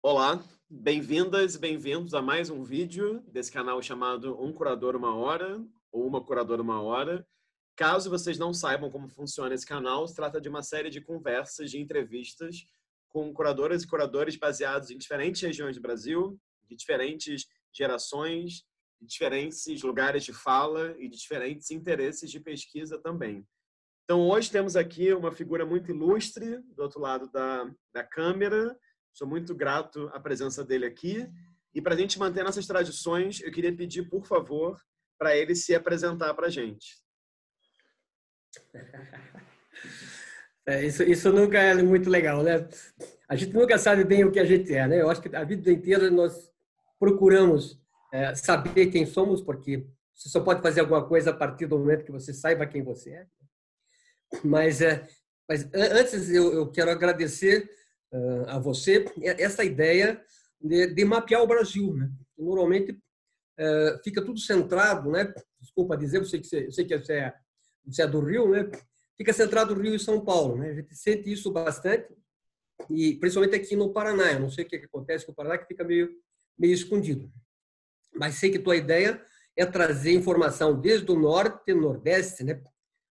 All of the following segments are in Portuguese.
Olá, bem-vindas e bem-vindos a mais um vídeo desse canal chamado Um Curador Uma Hora ou Uma Curadora Uma Hora. Caso vocês não saibam como funciona esse canal, se trata de uma série de conversas, de entrevistas com curadoras e curadores baseados em diferentes regiões do Brasil, de diferentes gerações, de diferentes lugares de fala e de diferentes interesses de pesquisa também. Então, hoje temos aqui uma figura muito ilustre do outro lado da, da câmera. Sou muito grato à presença dele aqui. E para a gente manter nossas tradições, eu queria pedir, por favor, para ele se apresentar para a gente. É, isso, isso nunca é muito legal, né? A gente nunca sabe bem o que a gente é, né? Eu acho que a vida inteira nós procuramos é, saber quem somos, porque você só pode fazer alguma coisa a partir do momento que você saiba quem você é. Mas, é, mas antes eu, eu quero agradecer a você essa ideia de, de, mapear o Brasil. Né? Normalmente uh, fica tudo centrado, né? Desculpa dizer, eu sei que você, eu sei que você é, você é do Rio, né? Fica centrado no Rio e São Paulo, né? A gente sente isso bastante e principalmente aqui no Paraná. Eu não sei o que acontece com o Paraná que fica meio meio escondido. Mas sei que tua ideia é trazer informação desde o norte, nordeste, né,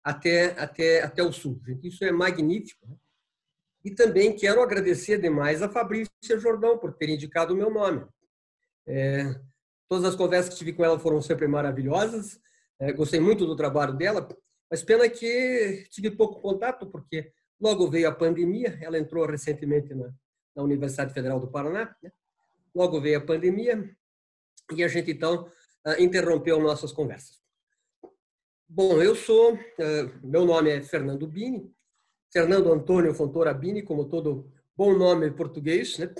até, até, até o sul. Isso é magnífico. Né? E também quero agradecer demais a Fabrícia Jordão por ter indicado o meu nome. É, todas as conversas que tive com ela foram sempre maravilhosas. É, gostei muito do trabalho dela, mas pena que tive pouco contato, porque logo veio a pandemia. Ela entrou recentemente na, na Universidade Federal do Paraná. Né? Logo veio a pandemia e a gente, então, ah, interrompeu nossas conversas. Bom, eu sou, ah, meu nome é Fernando Bini, Fernando Antônio Fontoura Bini, como todo bom nome português, né?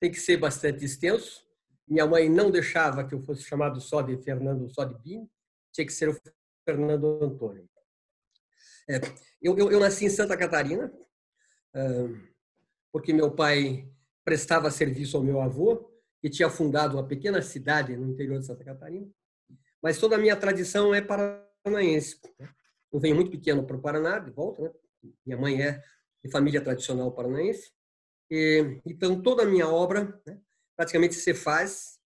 tem que ser bastante extenso. Minha mãe não deixava que eu fosse chamado só de Fernando, só de Bini, tinha que ser o Fernando Antônio. É, eu, eu, eu, nasci em Santa Catarina, porque meu pai prestava serviço ao meu avô, que tinha fundado uma pequena cidade no interior de Santa Catarina. Mas toda a minha tradição é paranaense. Né? Eu venho muito pequeno para o Paraná, de volta, né? Minha mãe é de família tradicional paranaense. E, então, toda a minha obra, né, praticamente se faz,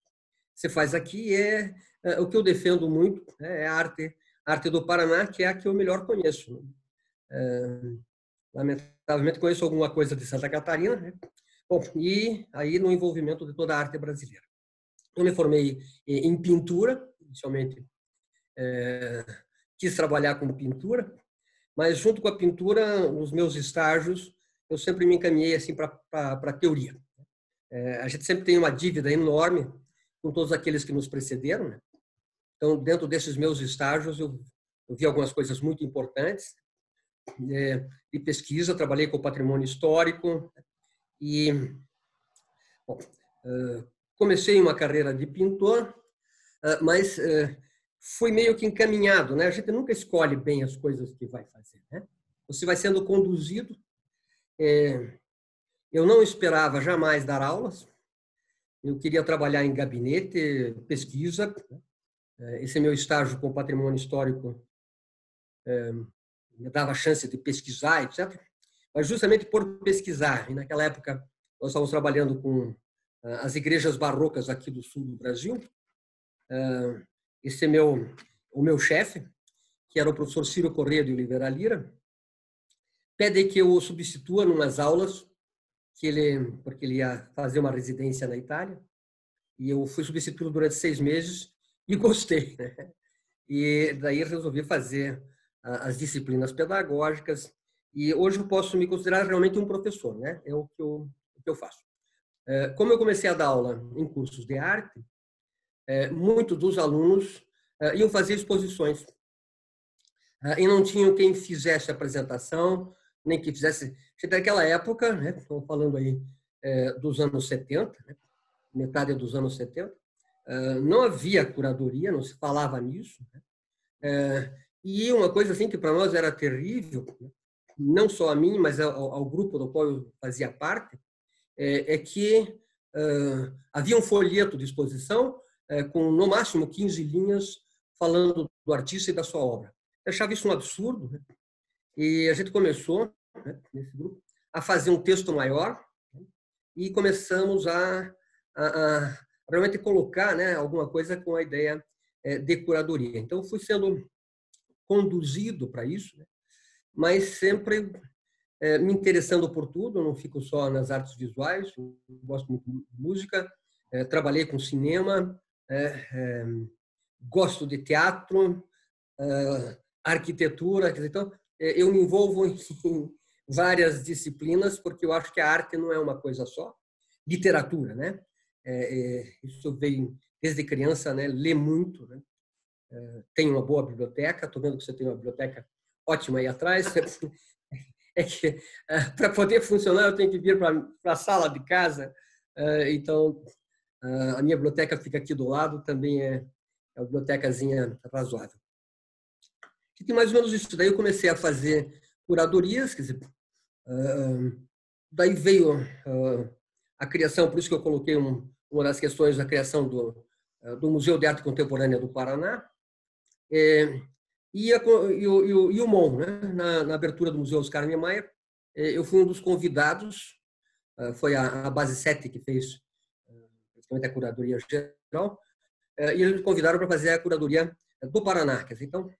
se faz aqui, é, é, o que eu defendo muito, né, é a arte, arte do Paraná, que é a que eu melhor conheço. Né? É, lamentavelmente, conheço alguma coisa de Santa Catarina, né? Bom, e aí no envolvimento de toda a arte brasileira. Eu me formei em pintura, inicialmente é, quis trabalhar com pintura, mas junto com a pintura, nos meus estágios, eu sempre me encaminhei assim para a teoria. É, a gente sempre tem uma dívida enorme com todos aqueles que nos precederam. Né? Então, dentro desses meus estágios, eu, eu vi algumas coisas muito importantes é, de pesquisa. Trabalhei com o patrimônio histórico, e bom, comecei uma carreira de pintor, mas fui meio que encaminhado, né? A gente nunca escolhe bem as coisas que vai fazer, né? Você vai sendo conduzido. É, eu não esperava jamais dar aulas. Eu queria trabalhar em gabinete, pesquisa. Né? Esse é meu estágio com patrimônio histórico é, me dava a chance de pesquisar, etc mas justamente por pesquisar. E naquela época, nós estávamos trabalhando com ah, as igrejas barrocas aqui do sul do Brasil. Ah, esse é meu, o meu chefe, que era o professor Ciro Corrêa de Oliveira Lira, pede que eu o substitua em umas aulas, que ele, porque ele ia fazer uma residência na Itália, e eu fui substituído durante seis meses e gostei. Né? E daí resolvi fazer ah, as disciplinas pedagógicas e hoje eu posso me considerar realmente um professor, né? É o que eu, o que eu faço. É, como eu comecei a dar aula em cursos de arte, é, muitos dos alunos é, iam fazer exposições e não tinham quem fizesse a apresentação, nem que fizesse. Naquela época, né? Falando aí dos anos 70, né? metade dos anos 70, não havia curadoria, não se falava nisso. Né? E uma coisa assim que para nós era terrível, né? não só a mim, mas ao, ao grupo do qual eu fazia parte, é, é que havia um folheto de exposição é, com no máximo 15 linhas falando do artista e da sua obra. Eu achava isso um absurdo, né? e a gente começou, né, nesse grupo, a fazer um texto maior, né? e começamos a, a, a realmente colocar né, alguma coisa com a ideia é, de curadoria. Então, fui sendo conduzido para isso, né? mas sempre é, me interessando por tudo, não fico só nas artes visuais, gosto muito de música, é, trabalhei com cinema, é, é gosto de teatro, é, arquitetura, então é, eu me envolvo em várias disciplinas porque eu acho que a arte não é uma coisa só, literatura, né? isso veio desde criança, né? Lê muito, né? tem uma boa biblioteca, estou vendo que você tem uma biblioteca ótima aí atrás. é que ah, para poder funcionar eu tenho que vir para a sala de casa. Ah, então, ah, a minha biblioteca fica aqui do lado, também é, é uma bibliotecazinha razoável. Tem mais ou menos isso. Daí eu comecei a fazer curadorias, quer dizer, daí veio a criação, por isso que eu coloquei uma das questões da criação do, do Museu de Arte Contemporânea do Paraná. É, e, a, e, o, e o MON, né? na, na, abertura do Museu Oscar Niemeyer, eh, eu fui um dos convidados, ah, foi a, a Base 7 que fez praticamente a curadoria geral, eh, e eles me convidaram para fazer a curadoria do Paraná. Então,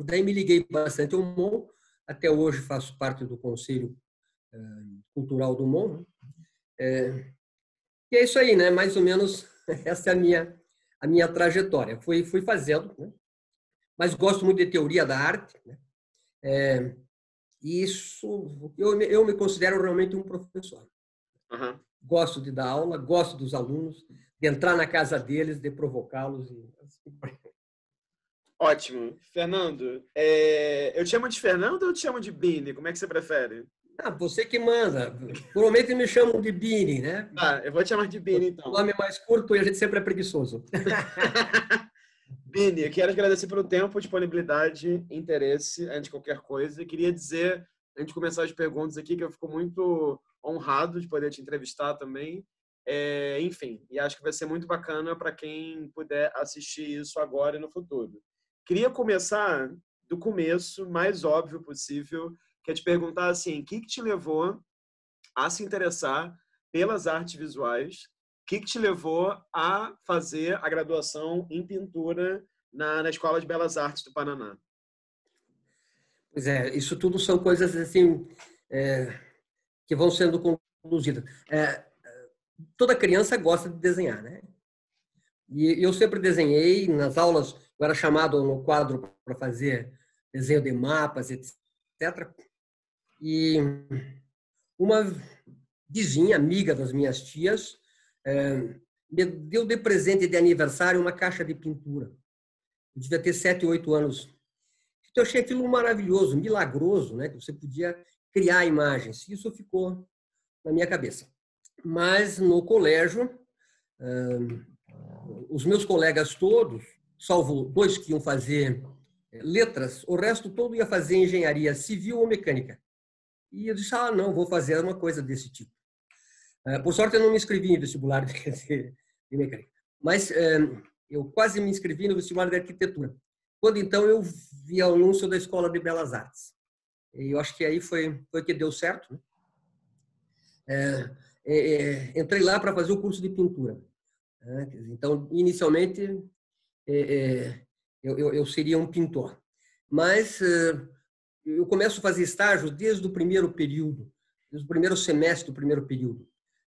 daí me liguei bastante ao MON, até hoje faço parte do Conselho ah, Cultural do MON. Né? E é isso aí, né? mais ou menos essa é a minha, a minha trajetória. Fui, fui fazendo, né? mas gosto muito de teoria da arte. Né? É, isso, eu, eu me considero realmente um professor. Uhum. Gosto de dar aula, gosto dos alunos, de entrar na casa deles, de provocá-los. Assim. Ótimo. Fernando, é... eu te chamo de Fernando ou te chamo de Bini? Como é que você prefere? Ah, você que manda. Provavelmente me chamam de Bini, né? Ah, eu vou te chamar de Bini, então. O nome é mais curto e a gente sempre é preguiçoso. Bini, eu quero agradecer pelo tempo, disponibilidade, interesse, antes de qualquer coisa. queria dizer, antes de começar as perguntas aqui, que eu fico muito honrado de poder te entrevistar também. É, enfim, e acho que vai ser muito bacana para quem puder assistir isso agora e no futuro. Queria começar do começo, mais óbvio possível, que é te perguntar assim, o que, que te levou a se interessar pelas artes visuais que, que te levou a fazer a graduação em pintura na, na Escola de Belas Artes do Paraná? Pois é, isso tudo são coisas assim é, que vão sendo conduzidas. É, toda criança gosta de desenhar, né? E eu sempre desenhei nas aulas, eu era chamado no quadro para fazer desenho de mapas, etc. E uma vizinha, amiga das minhas tias, me deu de presente de aniversário uma caixa de pintura. Eu devia ter sete, oito anos. Então, eu achei aquilo maravilhoso, milagroso, né? Que você podia criar imagens. Isso ficou na minha cabeça. Mas no colégio, os meus colegas todos, salvo dois que iam fazer eh, letras, o resto todo ia fazer engenharia civil ou mecânica. E eu disse, ah, não, vou fazer uma coisa desse tipo. É, por sorte, eu não me inscrevi em vestibular de, mecânica, mas é, eu quase me inscrevi no vestibular de arquitetura. Quando então eu vi o anúncio da Escola de Belas Artes. E eu acho que aí foi, foi que deu certo. Né? É, é, é entrei lá para fazer o curso de pintura. Né? Então, inicialmente, é, eu, eu, eu, seria um pintor. Mas eu começo a fazer estágio desde o primeiro período, desde o primeiro semestre do primeiro período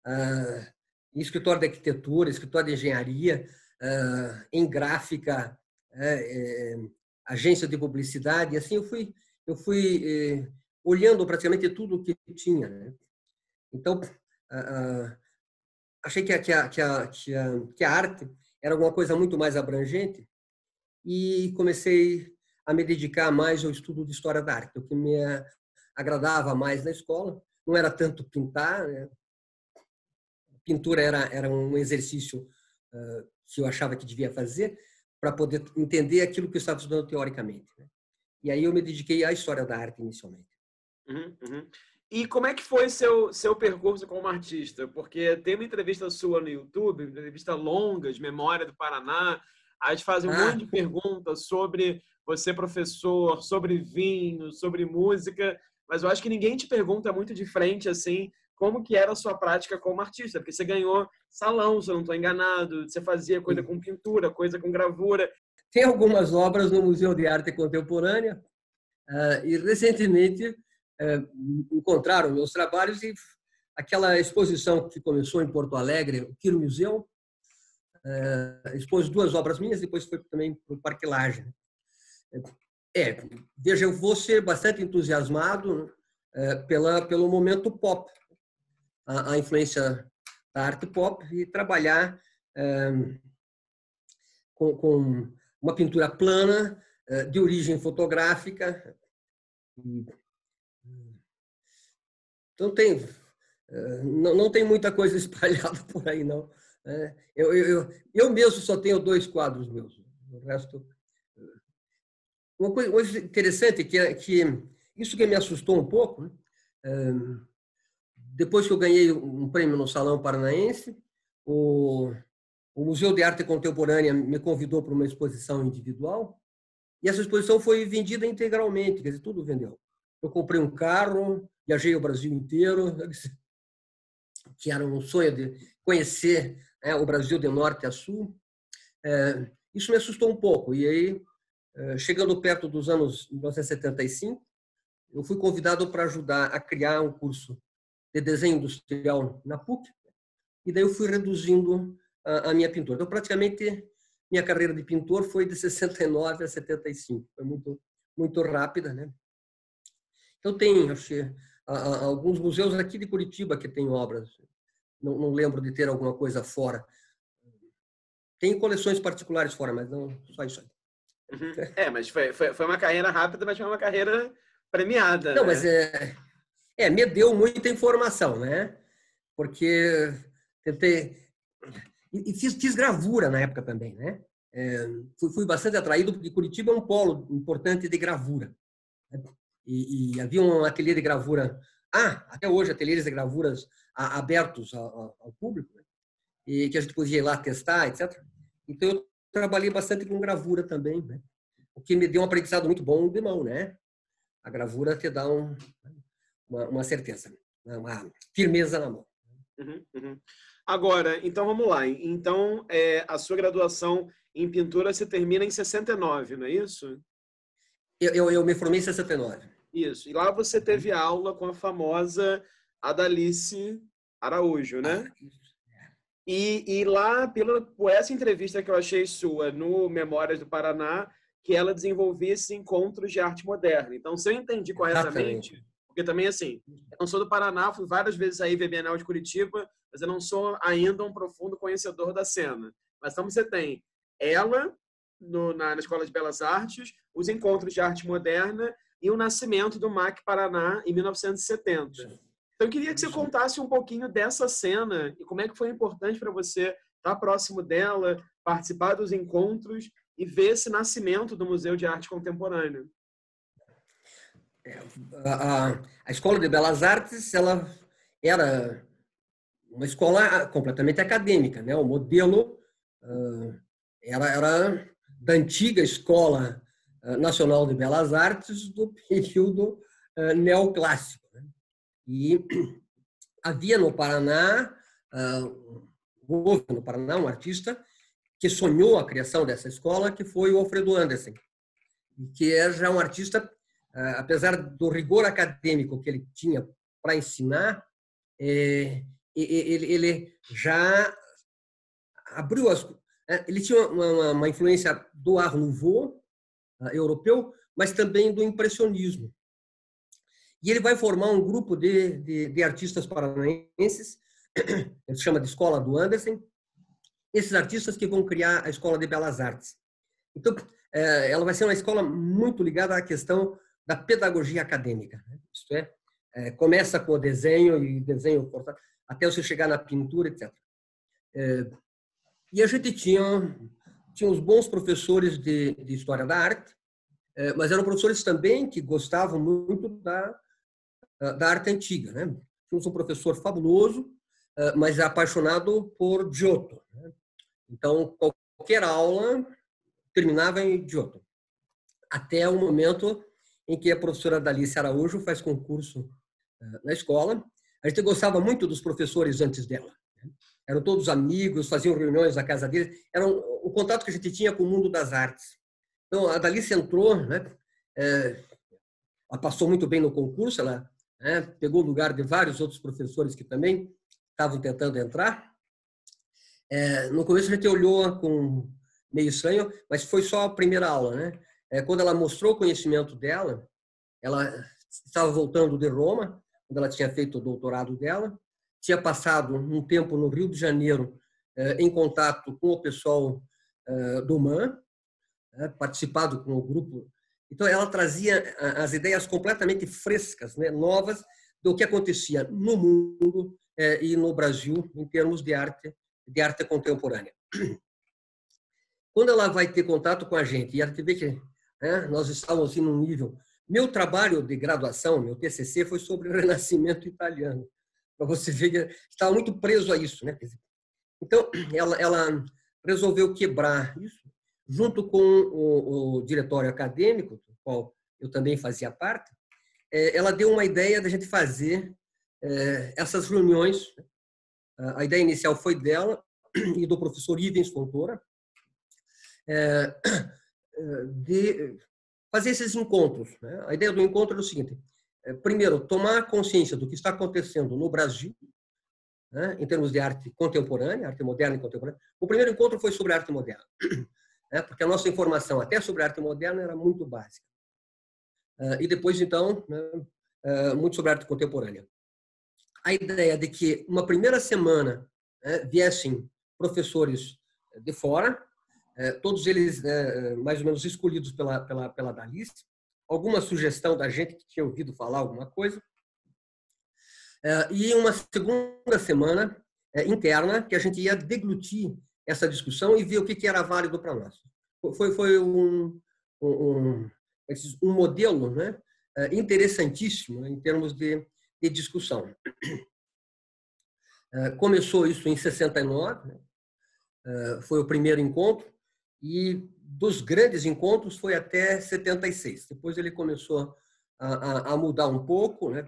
uh, em escritório de arquitetura, escritório de engenharia, uh, em gráfica, é, agência de publicidade, e assim eu fui, eu fui eh, olhando praticamente tudo o que tinha. Né? Então, uh, achei que a, que, a, que, a, que, a, que a arte era alguma coisa muito mais abrangente e comecei a me dedicar mais ao estudo de história da arte, o que me agradava mais na escola. Não era tanto pintar, né? pintura era, era um exercício uh, que eu achava que devia fazer para poder entender aquilo que eu estava estudando teoricamente. Né? E aí eu me dediquei à história da arte inicialmente. Uhum, uhum. E como é que foi seu seu percurso como artista? Porque tem uma entrevista sua no YouTube, uma entrevista longa de Memória do Paraná. A gente faz um ah. monte de perguntas sobre você professor, sobre vinho, sobre música, mas eu acho que ninguém te pergunta muito de frente assim como que era a sua prática como artista, porque você ganhou salão, se eu não estou enganado, você fazia coisa com pintura, coisa com gravura. Tem algumas obras no Museu de Arte Contemporânea uh, e recentemente uh, encontraram meus trabalhos e aquela exposição que começou em Porto Alegre, o Quiro Museu, uh, expôs duas obras minhas, depois foi também para o Parque Laje. É, veja, eu vou ser bastante entusiasmado pela, pelo momento pop, a, a, influência da arte pop e trabalhar com, com, uma pintura plana, é, de origem fotográfica. Então tem, é, não, não tem muita coisa espalhada por aí, não. É, eu, eu, eu mesmo só tenho dois quadros meus, o resto uma coisa interessante que é que isso que me assustou um pouco, né? depois que eu ganhei um prêmio no Salão Paranaense, o, o Museu de Arte Contemporânea me convidou para uma exposição individual e essa exposição foi vendida integralmente, quer dizer, tudo vendeu. Eu comprei um carro, viajei o Brasil inteiro, que era um sonho de conhecer né, o Brasil de norte a sul. É, isso me assustou um pouco e aí eh, chegando perto dos anos 1975, eu fui convidado para ajudar a criar um curso de desenho industrial na PUC, e daí eu fui reduzindo a, minha pintura. Então, praticamente, minha carreira de pintor foi de 69 a 75, foi muito, muito rápida, né? Então, tem, acho que, alguns museus aqui de Curitiba que têm obras, não, não lembro de ter alguma coisa fora. Tem coleções particulares fora, mas não só isso aí. Uhum. É, mas foi, foi, foi, uma carreira rápida, mas foi uma carreira premiada. Não, né? mas é, é, me deu muita informação, né? Porque tentei. E fiz, fiz gravura na época também, né? É, fui, fui, bastante atraído, porque Curitiba é um polo importante de gravura. E, e havia um ateliê de gravura. Ah, até hoje, ateliês de gravuras abertos ao, ao público, né? e que a gente podia ir lá testar, etc. Então, eu trabalhei bastante com gravura também, né? o que me deu um aprendizado muito bom de mão, né? A gravura te dá um, uma, uma, certeza, né? uma firmeza na mão. Uhum, uhum. Agora, então vamos lá. Então, é, a sua graduação em pintura se termina em 69, não é isso? Eu, eu, eu me formei em 69. Isso. E lá você teve aula com a famosa Adalice Araújo, né? Ah, e, e lá, pela, por essa entrevista que eu achei sua no Memórias do Paraná, que ela desenvolvia esses encontros de arte moderna. Então, se eu entendi corretamente, Exatamente. porque também, assim, eu não sou do Paraná, fui várias vezes aí ver Bienal de Curitiba, mas eu não sou ainda um profundo conhecedor da cena. Mas então você tem ela no, na, na Escola de Belas Artes, os encontros de arte moderna e o nascimento do MAC Paraná em 1970. Então, eu queria que você contasse um pouquinho dessa cena e como é que foi importante para você estar próximo dela, participar dos encontros e ver esse nascimento do Museu de Arte Contemporânea. É, a, a Escola de Belas Artes ela era uma escola completamente acadêmica, né? O modelo uh, era, era da antiga Escola Nacional de Belas Artes do período uh, neoclássico. E havia no Paraná, uh, houve no Paraná um artista que sonhou a criação dessa escola, que foi o Alfredo Andersen, que é já um artista, apesar do rigor acadêmico que ele tinha para ensinar, é, ele, ele, já abriu as. É, ele tinha uma, uma influência do Art Nouveau uh, europeu, mas também do impressionismo. E ele vai formar um grupo de, de, de artistas paranaenses, ele chama de Escola do Anderson, esses artistas que vão criar a Escola de Belas Artes. Então, é, ela vai ser uma escola muito ligada à questão da pedagogia acadêmica. Né? Isto é, é, começa com o desenho e desenho até você chegar na pintura, etc. É, e a gente tinha, tinha uns bons professores de, de história da arte, é, mas eram professores também que gostavam muito da da arte antiga. Né? Tínhamos um professor fabuloso, eh, mas é apaixonado por Giotto. Né? Então, qualquer aula terminava em Giotto. Até o momento em que a professora Dalice Araújo faz concurso eh, na escola. A gente gostava muito dos professores antes dela. Né? Eram todos amigos, faziam reuniões na casa deles. Era o contato que a gente tinha com o mundo das artes. Então, a Dalice entrou, né? É, ela passou muito bem no concurso, ela né, pegou o lugar de vários outros professores que também estavam tentando entrar. É, no começo a gente olhou com meio estranho, mas foi só a primeira aula, né? É, quando ela mostrou o conhecimento dela, ela estava voltando de Roma, quando ela tinha feito o doutorado dela, tinha passado um tempo no Rio de Janeiro é, em contato com o pessoal é, do MAN, né, participado com o grupo. Então, ela trazia as ideias completamente frescas, né, novas, do que acontecia no mundo e no Brasil em termos de arte, de arte contemporânea. Quando ela vai ter contato com a gente, e a gente vê que né, nós estávamos assim, num nível. Meu trabalho de graduação, meu TCC, foi sobre o Renascimento italiano. Para você ver que estava muito preso a isso. Né? Então, ela, ela resolveu quebrar isso junto com o, o diretório acadêmico, do qual eu também fazia parte, é, ela deu uma ideia da gente fazer é, essas reuniões. A ideia inicial foi dela e do professor Ivens Fontoura, é, de fazer esses encontros. Né? A ideia do encontro é o seguinte: primeiro, tomar consciência do que está acontecendo no Brasil, né, em termos de arte contemporânea, arte moderna e contemporânea. O primeiro encontro foi sobre arte moderna né? porque a nossa informação até sobre arte moderna era muito básica. Uh, e depois, então, né, uh, muito sobre arte contemporânea. A ideia de que uma primeira semana né, viessem professores de fora, todos eles né, mais ou menos escolhidos pela, pela, pela Dalice, alguma sugestão da gente que tinha ouvido falar alguma coisa, e uma segunda semana interna que a gente ia deglutir essa discussão e ver o que, era válido para nós. Foi, foi um, um, um modelo né, é, interessantíssimo em termos de, de discussão. É, começou isso em 69, né, é, foi o primeiro encontro, e dos grandes encontros foi até 76. Depois ele começou a, a mudar um pouco, né?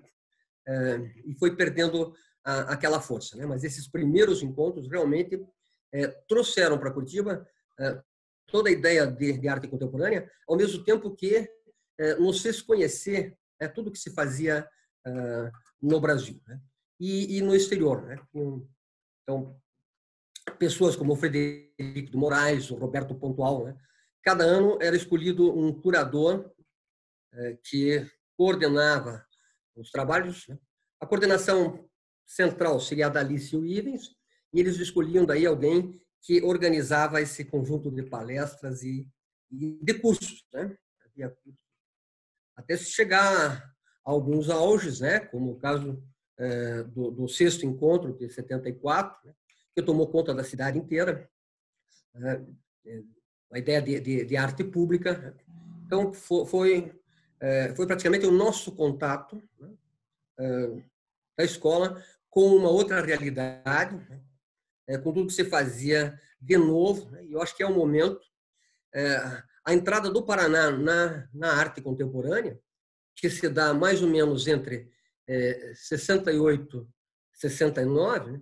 e foi perdendo aquela força. Né? Mas esses primeiros encontros realmente é, trouxeram para Curitiba é, toda a ideia de, de, arte contemporânea, ao mesmo tempo que é, nos fez conhecer é, tudo que se fazia é, no Brasil né? e, e, no exterior. Né? Então, pessoas como o Frederico de Moraes, o Roberto Pontual, né? cada ano era escolhido um curador é, que coordenava os trabalhos. Né? A coordenação central seria a da Alice Ivens, e eles escolhiam daí alguém que organizava esse conjunto de palestras e, de cursos, né? Até se chegar a alguns auges, né? Como o caso é, do, do, sexto encontro de 74, né? Que tomou conta da cidade inteira, né? a ideia de, de, de, arte pública. Então foi é, foi praticamente o nosso contato né? é, da escola com uma outra realidade, né? é, com tudo que você fazia de novo. E eu acho que é o momento. É, a entrada do Paraná na, na arte contemporânea, que se dá mais ou menos entre é, 68 e 69, né?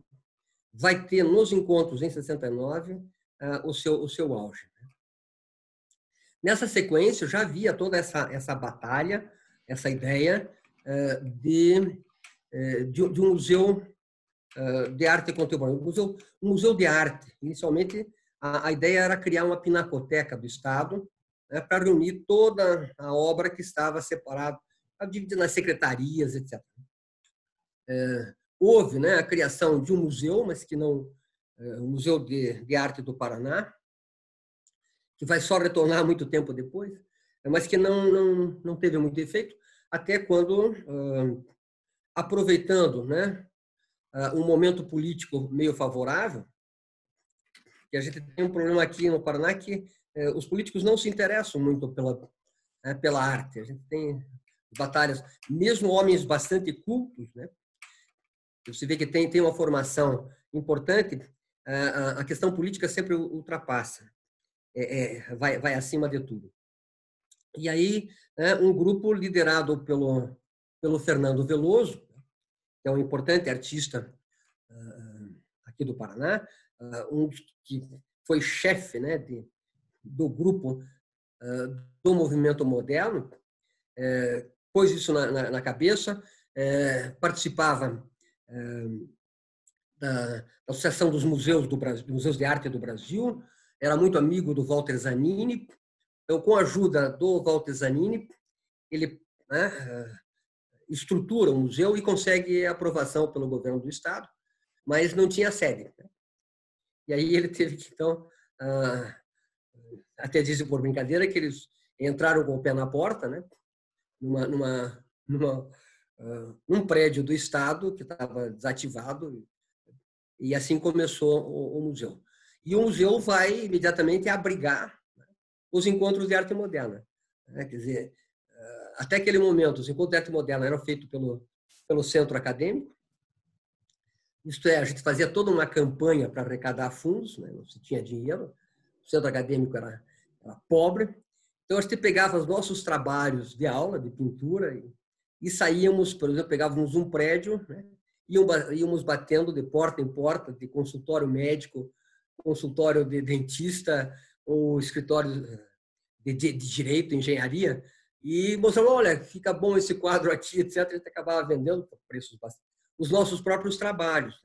Vai ter nos encontros em 69 ah, o, seu, o seu auge. Né? Nessa sequência, já havia toda essa, essa batalha, essa ideia é, de, é, de, de um museu de arte contemporânea, um museu, um museu de arte. Inicialmente, a, a, ideia era criar uma pinacoteca do Estado né, para reunir toda a obra que estava separada, dividida nas secretarias, etc. houve né, a criação de um museu, mas que não é, o Museu de, de Arte do Paraná, que vai só retornar muito tempo depois, mas que não, não, não teve muito efeito, até quando, aproveitando né, um momento político meio favorável, que a gente tem um problema aqui no Paraná que uh, os políticos não se interessam muito pela, uh, pela arte. A gente tem batalhas, mesmo homens bastante cultos, né? Você vê que tem, tem uma formação importante, a questão política sempre ultrapassa, é, é, vai, vai acima de tudo. E aí, né, um grupo liderado pelo, pelo Fernando Veloso, que é um importante artista aqui do Paraná, um que foi chefe né, de, do grupo do movimento moderno, pôs isso na, na, na cabeça, participava da, Associação dos Museus do Brasil, Museus de Arte do Brasil, era muito amigo do Walter Zanini. Então, com a ajuda do Walter Zanini, ele né, estrutura o museu e consegue aprovação pelo governo do estado, mas não tinha sede. Né? E aí ele teve que, então, ah, até dizem por brincadeira que eles entraram com o pé na porta, né? numa, numa, numa, num prédio do Estado que estava desativado, e assim começou o, o, museu. E o museu vai imediatamente abrigar né, os encontros de arte moderna. Né? Quer dizer, uh, até aquele momento, os encontros de arte moderna eram feitos pelo, pelo centro acadêmico, isto é, a gente fazia toda uma campanha para arrecadar fundos, né? não se tinha dinheiro, o centro acadêmico era, era pobre, então a gente pegava os nossos trabalhos de aula, de pintura, e, e saíamos, por exemplo, pegávamos um prédio, né? íamos batendo de porta em porta, de consultório médico, consultório de dentista ou escritório de, de, de direito, engenharia, e mostrava, olha, fica bom esse quadro aqui, etc. A gente acabava vendendo por preços bastante os nossos próprios trabalhos.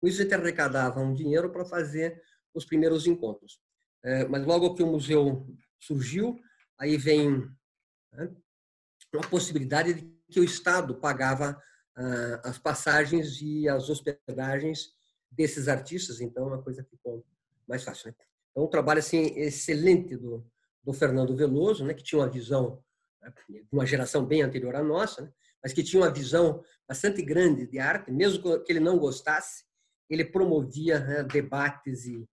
Com isso, a gente arrecadava um dinheiro para fazer os primeiros encontros. É, mas logo que o museu surgiu, aí vem né, uma possibilidade de que o Estado pagava ah, as passagens e as hospedagens desses artistas, então a coisa ficou mais fácil. Né? Então, um trabalho assim, excelente do, do Fernando Veloso, né, que tinha uma visão né, de uma geração bem anterior à nossa, né, mas que tinha uma visão bastante grande de arte, mesmo que ele não gostasse, ele promovia né, debates e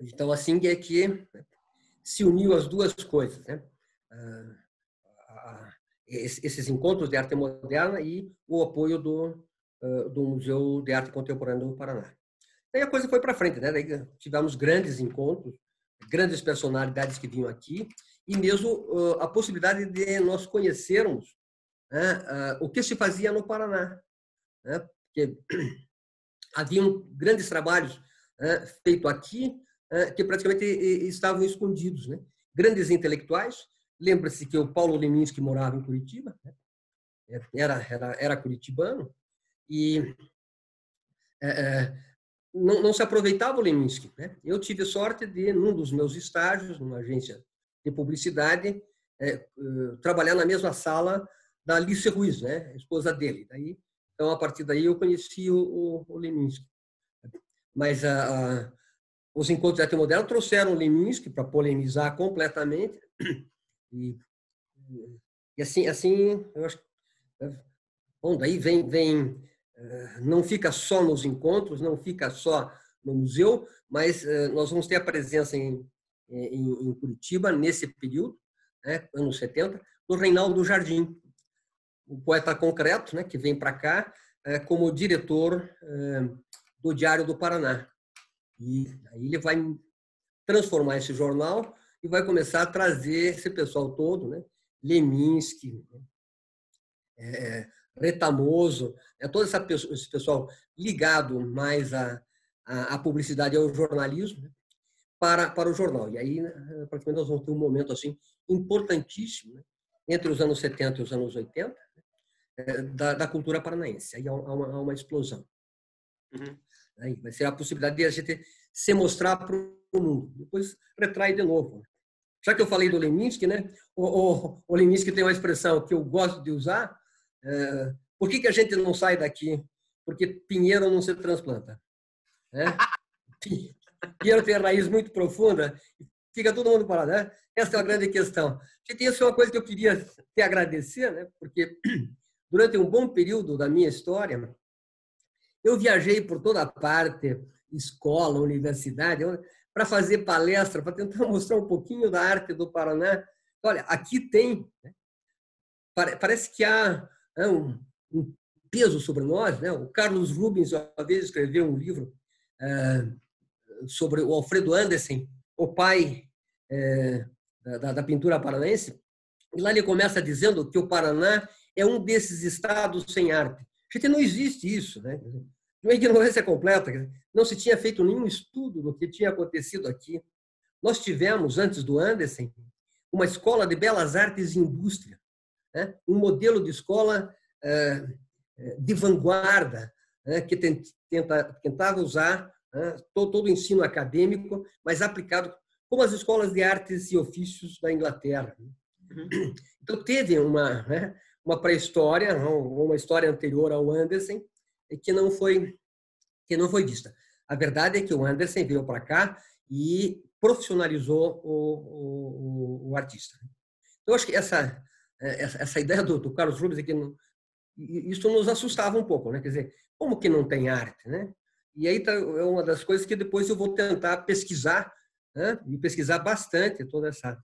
então assim é que se uniu as duas coisas, né? Esses encontros de arte moderna e o apoio do, do Museu de Arte Contemporânea do Paraná. Aí a coisa foi para frente, né? Daí tivemos grandes encontros, grandes personalidades que vinham aqui e mesmo a possibilidade de nós conhecermos né, o que se fazia no Paraná. Né, porque haviam grandes trabalhos né, feitos aqui que praticamente estavam escondidos. Né? Grandes intelectuais, lembra-se que o Paulo Leminski morava em Curitiba, né? era, era, era curitibano, e é, não, não, se aproveitava o Leminski. Né? Eu tive sorte de, num dos meus estágios, numa agência de publicidade, é, trabalhar na mesma sala da Alice Ruiz, né, esposa dele. Daí, então, a partir daí, eu conheci o, o, o Leminski. Mas a, a, os encontros de arte moderna trouxeram o Leminski para polemizar completamente. E, e assim, assim, eu acho Bom, daí vem, vem, é, não fica só nos encontros, não fica só no museu, mas é, nós vamos ter a presença em, em, em Curitiba, nesse período, né, anos 70, do Reinaldo Jardim, o poeta concreto, né, que vem para cá é, como diretor do Diário do Paraná. E aí ele vai transformar esse jornal e vai começar a trazer esse pessoal todo, né, Leminski, é, Retamoso, é, todo essa, esse pessoal ligado mais à, à, à publicidade e ao jornalismo, né, para, para o jornal. E aí, né, praticamente, nós vamos ter um momento assim importantíssimo né? entre os anos 70 e os anos 80 né? da, da, cultura paranaense. Aí há uma, há uma explosão. Uhum. Aí vai ser a possibilidade de a gente se mostrar para o mundo. Depois retrai de novo. Já que eu falei do Leminski, né? O, o, o Leminski tem uma expressão que eu gosto de usar. É, por que, que a gente não sai daqui? Porque pinheiro não se transplanta. Né? Pinheiro tem a raiz muito profunda fica todo mundo parado, né? Essa é uma grande questão. Gente, isso é uma coisa que eu queria te agradecer, né? Porque durante um bom período da minha história, eu viajei por toda parte, escola, universidade, para fazer palestra, para tentar mostrar um pouquinho da arte do Paraná. Olha, aqui tem, né? parece que há né, um, um, peso sobre nós. Né? O Carlos Rubens, uma vez, escreveu um livro é, sobre o Alfredo Andersen, o pai é, da, da, pintura paranaense. E lá ele começa dizendo que o Paraná é um desses estados sem arte. Gente, não existe isso, né? Uma ignorância completa. Não se tinha feito nenhum estudo do que tinha acontecido aqui. Nós tivemos, antes do Anderson, uma escola de belas artes e indústria, né? um modelo de escola eh, de vanguarda, né? que tenta, tentava usar né? todo, o ensino acadêmico, mas aplicado como as escolas de artes e ofícios da Inglaterra. Uhum. Então, teve uma, né? uma pré-história, uma história anterior ao Anderson, que não foi que não foi vista. A verdade é que o Anderson veio para cá e profissionalizou o, o, o, artista. Então, eu acho que essa essa, essa ideia do, do, Carlos Rubens é que não, isso nos assustava um pouco, né? Quer dizer, como que não tem arte, né? E aí tá, é uma das coisas que depois eu vou tentar pesquisar, né? e pesquisar bastante toda essa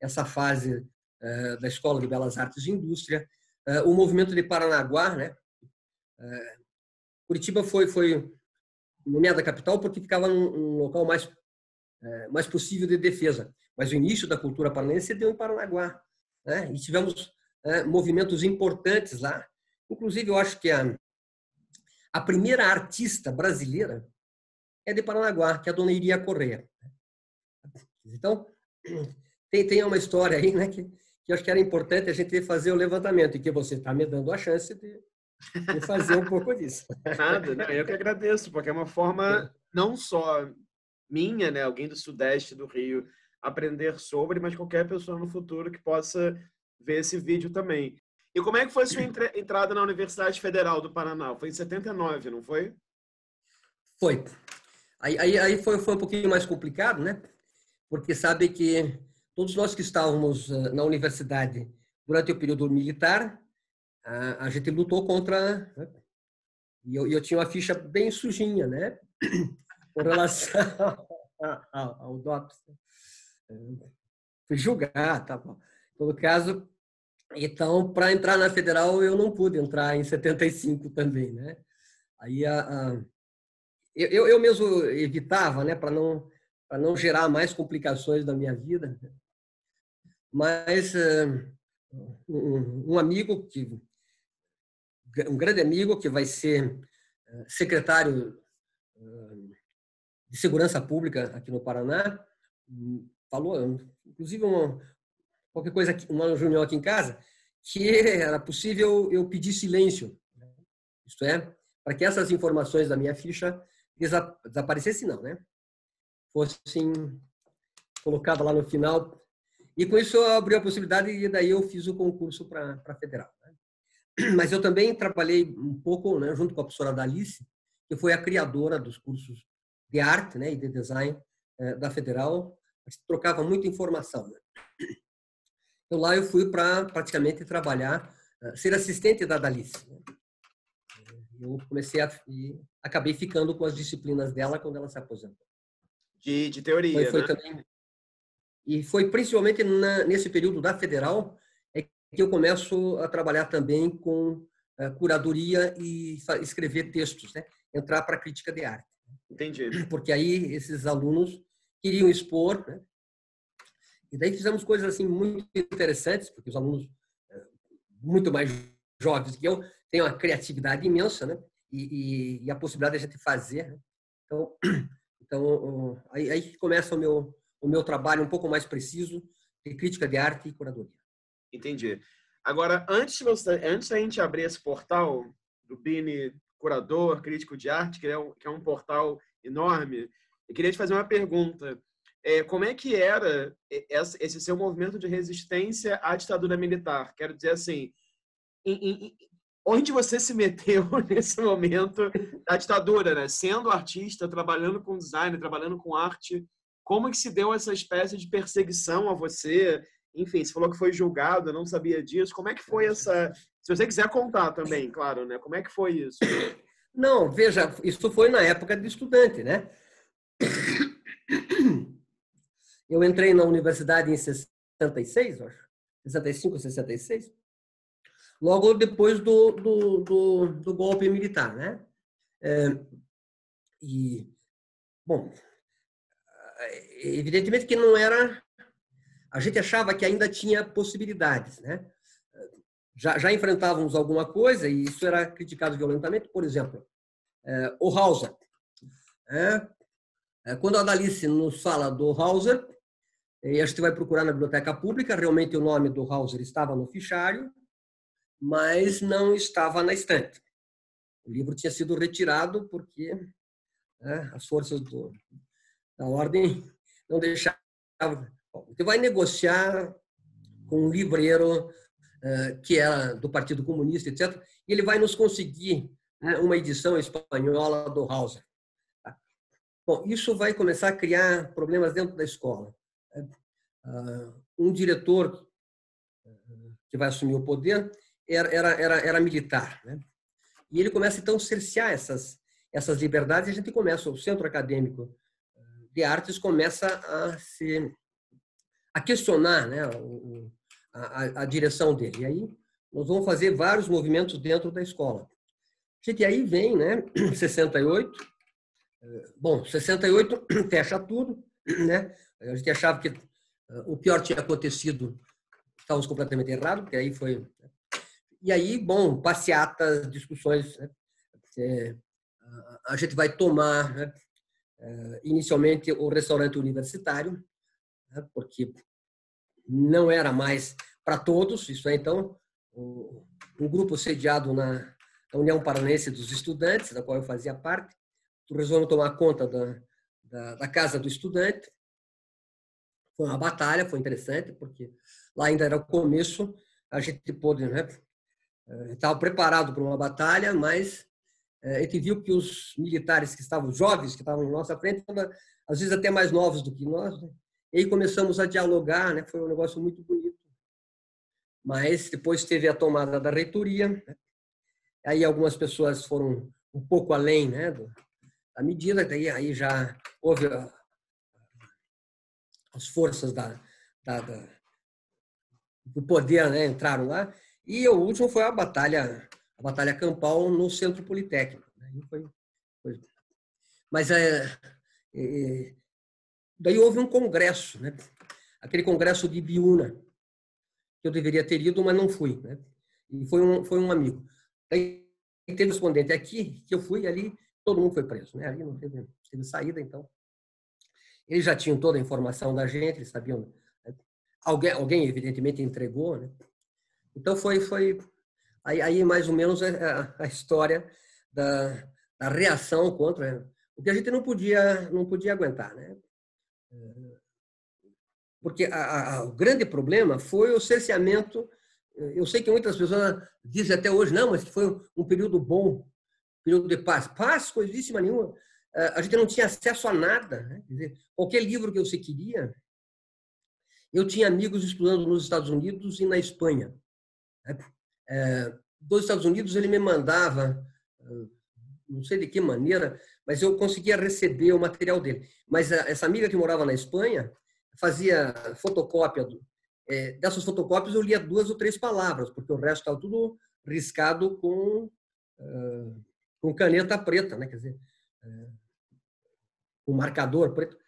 essa fase uh, da Escola de Belas Artes e Indústria, uh, o movimento de Paranaguá, né? Uh, Curitiba foi foi nomeada capital porque ficava num, num local mais é, mais possível de defesa. Mas o início da cultura paranaense deu em Paranaguá, né? E tivemos é, movimentos importantes lá. Inclusive, eu acho que a a primeira artista brasileira é de Paranaguá, que é a Dona Iria Correia. Então, tem, tem uma história aí, né, que, que eu acho que era importante a gente fazer o levantamento e que você está me dando a chance de, de fazer um pouco disso. Nada, não, eu que agradeço, porque é uma forma não só minha, né, alguém do sudeste do Rio, aprender sobre, mas qualquer pessoa no futuro que possa ver esse vídeo também. E como é que foi sua entrada na Universidade Federal do Paraná? Foi em 79, não foi? Foi. Aí, aí, aí foi, foi um pouquinho mais complicado, né? Porque sabe que todos nós que estávamos eh, na universidade durante o período militar, a, a gente lutou contra. Né? E eu, eu tinha uma ficha bem sujinha, né? Com relação ao, ao DOPS. Fui julgar, tá bom. Todo caso, então, para entrar na federal, eu não pude entrar em 75 também, né? Aí a, a eu, eu mesmo evitava, né, para não para não gerar mais complicações na minha vida. Mas uh, um, um, amigo que um grande amigo que vai ser eh, secretário eh, de segurança pública aqui no Paraná falou, inclusive uma, qualquer coisa, uma reunião aqui em casa, que era possível eu pedir silêncio, isto é, para que essas informações da minha ficha desaparecessem, não, né? Fossem colocadas lá no final. E com isso eu abri a possibilidade e daí eu fiz o concurso para federal. Mas eu também trabalhei um pouco né, junto com a professora Dalice, que foi a criadora dos cursos de arte né, e de design eh, da federal. A gente trocava muita informação. Né? Então lá eu fui para praticamente trabalhar, eh, ser assistente da Dalice. Né? Eu comecei a e acabei ficando com as disciplinas dela quando ela se aposentou. De, de teoria, foi, foi né? Também, e foi principalmente na, nesse período da federal que eu começo a trabalhar também com uh, curadoria e escrever textos, né? entrar para a crítica de arte. Entendi. Porque aí esses alunos queriam expor, né? E daí fizemos coisas assim muito interessantes, porque os alunos eh, muito mais jovens que eu têm uma criatividade imensa, né? E, e, e a possibilidade de a gente fazer. Né? Então, então aí, aí começa o meu o meu trabalho um pouco mais preciso de crítica de arte e curadoria. Entendi. Agora, antes você, antes da gente abrir esse portal do Bini Curador, Crítico de Arte, que é um, que é um portal enorme, eu queria te fazer uma pergunta. É, como é que era esse seu movimento de resistência à ditadura militar? Quero dizer assim, em, em, onde você se meteu nesse momento da ditadura, né? Sendo artista, trabalhando com design, trabalhando com arte, como que se deu essa espécie de perseguição a você? Enfim, você falou que foi julgado, eu não sabia disso. Como é que foi essa? Se você quiser contar também, claro, né? Como é que foi isso? Não, veja, isso foi na época de estudante, né? Eu entrei na universidade em 66, acho. 65, 66. Logo depois do, do, do, do golpe militar, né? É, e, bom, evidentemente que não era... A gente achava que ainda tinha possibilidades, né? já, já enfrentávamos alguma coisa e isso era criticado violentamente. Por exemplo, é, o Hauser. É, é, quando a Alice nos fala do Hauser, e a gente vai procurar na biblioteca pública, realmente o nome do Hauser estava no fichário, mas não estava na estante. O livro tinha sido retirado porque né, as forças do, da ordem não deixavam. Você vai negociar com um livreiro uh, que era do Partido Comunista, etc., e ele vai nos conseguir né, uma edição espanhola do Hauser. Tá? Bom, isso vai começar a criar problemas dentro da escola. Uh, um diretor que vai assumir o poder era, era, era, era militar. Né? E ele começa, então, a cercear essas, essas liberdades e a gente começa, o Centro Acadêmico de Artes começa a se a questionar né, o, a, a, direção dele. E aí nós vamos fazer vários movimentos dentro da escola. E aí vem, né, 68. Bom, 68 fecha tudo, né? A gente achava que o pior tinha acontecido, estávamos completamente errados, porque aí foi e aí, bom, passeatas, discussões. Né? É, a gente vai tomar, né? é, inicialmente, o restaurante universitário, né? porque não era mais para todos. Isso é, então, um grupo sediado na União Paranense dos Estudantes, da qual eu fazia parte, resolveu tomar conta da, da, da casa do estudante. Foi uma batalha, foi interessante, porque lá ainda era o começo, a gente pôde né, estava preparado para uma batalha, mas eh, a gente viu que os militares que estavam jovens, que estavam em nossa frente, às vezes até mais novos do que nós, né? E aí começamos a dialogar, né? foi um negócio muito bonito. Mas depois teve a tomada da reitoria, né? aí algumas pessoas foram um pouco além né, da medida, daí aí já houve as forças da, da, da do poder né, entraram lá e o último foi a batalha, a batalha campal no Centro Politécnico. Né? Foi, foi... Mas é, é, daí houve um congresso, né? aquele congresso de Biúna, que eu deveria ter ido, mas não fui. Né? E foi um, foi um amigo. Daí teve respondente aqui, que eu fui ali, todo mundo foi preso. Né? Ali não teve, teve saída, então. Eles já tinham toda a informação da gente, eles sabiam. Né? Alguém, alguém evidentemente entregou, né? Então foi foi aí, aí mais ou menos a, é, a, a história da, da, reação contra o que a gente não podia não podia aguentar, né? Porque a, o grande problema foi o cerceamento. Eu sei que muitas pessoas dizem até hoje não, mas foi um período bom, período de paz. Paz, coisíssima nenhuma. A gente não tinha acesso a nada. Né? Dizer, qualquer livro que você queria, eu tinha amigos estudando nos Estados Unidos e na Espanha. É, dos Estados Unidos ele me mandava, não sei de que maneira, mas eu conseguia receber o material dele. Mas essa amiga que morava na Espanha fazia fotocópia do, é, dessas fotocópias eu lia duas ou três palavras, porque o resto estava tudo riscado com uh, com caneta preta, né? Quer dizer, uh, com marcador preto.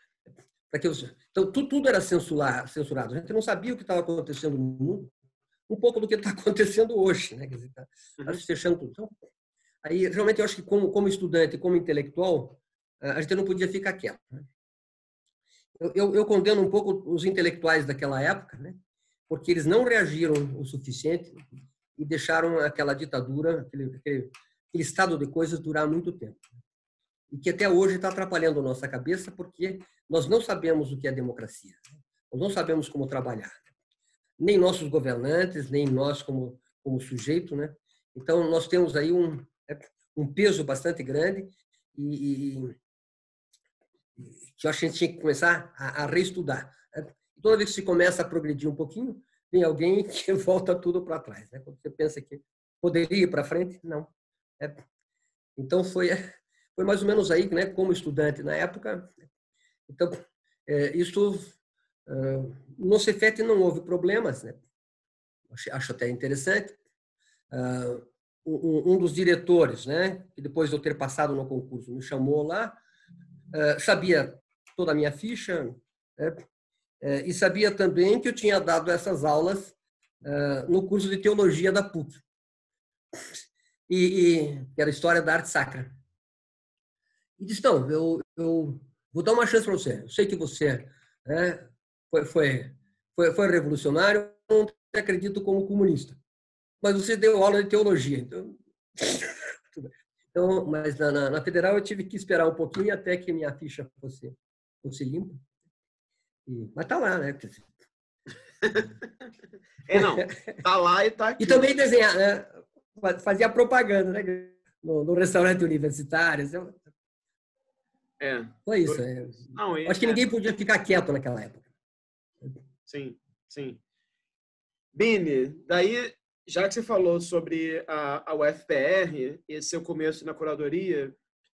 Que eu, então tudo, tudo era censurar, censurado. A gente não sabia o que estava acontecendo no mundo um pouco do que está acontecendo hoje, né? Quer dizer, tá, tá se fechando tudo. Então, aí, realmente, eu acho que como, como estudante, como intelectual, a gente não podia ficar quieto. Né? Eu, eu, eu, condeno um pouco os intelectuais daquela época, né? Porque eles não reagiram o suficiente e deixaram aquela ditadura, aquele, aquele, aquele estado de coisas durar muito tempo. E que até hoje está atrapalhando a nossa cabeça, porque nós não sabemos o que é democracia. Né? Nós não sabemos como trabalhar nem nossos governantes, nem nós como, como sujeito, né? Então, nós temos aí um, um peso bastante grande e, e que eu acho que a gente tinha que começar a, a reestudar. Né? Toda vez que se começa a progredir um pouquinho, vem alguém que volta tudo para trás. Né? Quando você pensa que poderia ir para frente, não. É. Então, foi, foi mais ou menos aí, né, como estudante na época. Então, é, isso no Cefet não houve problemas, né? acho até interessante. Um dos diretores, né, que depois de eu ter passado no concurso, me chamou lá, sabia toda a minha ficha, né? e sabia também que eu tinha dado essas aulas no curso de teologia da PUC. E, e que era história da arte sacra. E disse: Não, eu, eu vou dar uma chance para você. Eu sei que você né, foi, foi, foi, foi revolucionário, não te acredito como comunista. Mas você deu aula de teologia. Então, então mas na, na, federal eu tive que esperar um pouquinho até que minha ficha fosse, fosse limpa. E, mas tá lá, né? É, não. Tá lá e tá aqui. E também desenhar, né? Fazia propaganda, né? No, no restaurante universitário. Assim, é. Foi isso. É. Não, Acho que é. ninguém podia ficar quieto naquela época. Sim, sim. Bini, daí, já que você falou sobre a, a UFPR e seu começo na curadoria,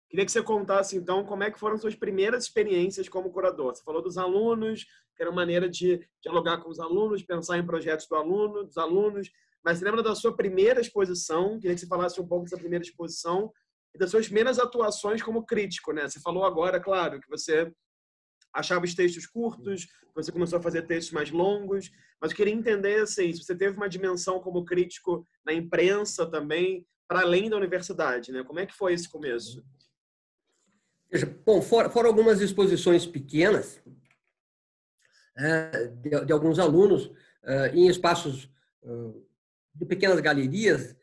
queria que você contasse, então, como é que foram suas primeiras experiências como curador. Você falou dos alunos, que era uma maneira de dialogar com os alunos, pensar em projetos do aluno, dos alunos, mas você lembra da sua primeira exposição? Queria que você falasse um pouco dessa primeira exposição e das suas primeiras atuações como crítico, né? Você falou agora, claro, que você achava os textos curtos, você começou a fazer textos mais longos, mas eu queria entender assim, se você teve uma dimensão como crítico na imprensa também, para além da universidade, né? Como é que foi esse começo? Bom, fora, fora algumas exposições pequenas é, de, de, alguns alunos é, em espaços é, de pequenas galerias,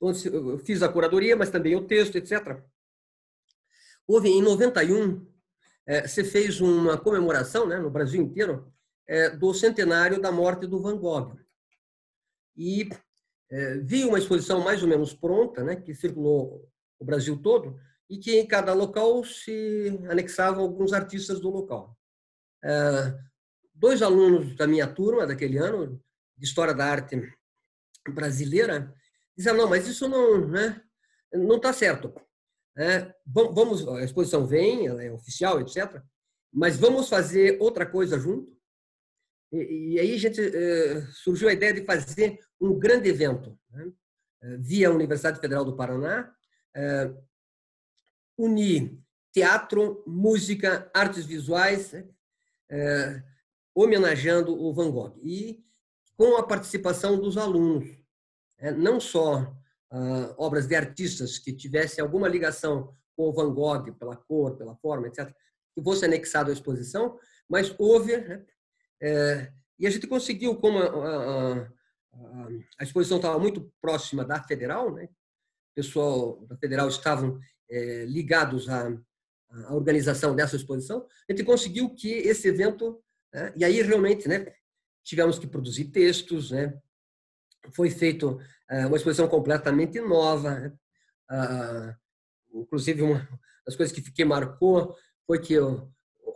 onde eu fiz a curadoria, mas também o texto, etc. Houve, em 91, é, fez uma comemoração né, no Brasil inteiro é, do centenário da morte do Van Gogh. E é, vi uma exposição mais ou menos pronta, né, que circulou o Brasil todo, e que em cada local se anexavam alguns artistas do local. É, dois alunos da minha turma daquele ano, de História da Arte Brasileira, Dizendo, não, mas isso não né, não está certo. É, vamos, a exposição vem, ela é oficial, etc. Mas vamos fazer outra coisa junto. E, e aí gente é, surgiu a ideia de fazer um grande evento né, via a Universidade Federal do Paraná, é, unir teatro, música, artes visuais, é, homenageando o Van Gogh e com a participação dos alunos é, não só ah, obras de artistas que tivessem alguma ligação com o Van Gogh, pela cor, pela forma, etc., que fosse anexado à exposição, mas houve, né, é, e a gente conseguiu, como a, a, a, a exposição estava muito próxima da Federal, né, o pessoal da Federal estavam é, ligados à, à, organização dessa exposição, a gente conseguiu que esse evento, né, e aí realmente né, tivemos que produzir textos, né, foi feito eh, uma exposição completamente nova. Ah, inclusive, uma das coisas que, que marcou foi que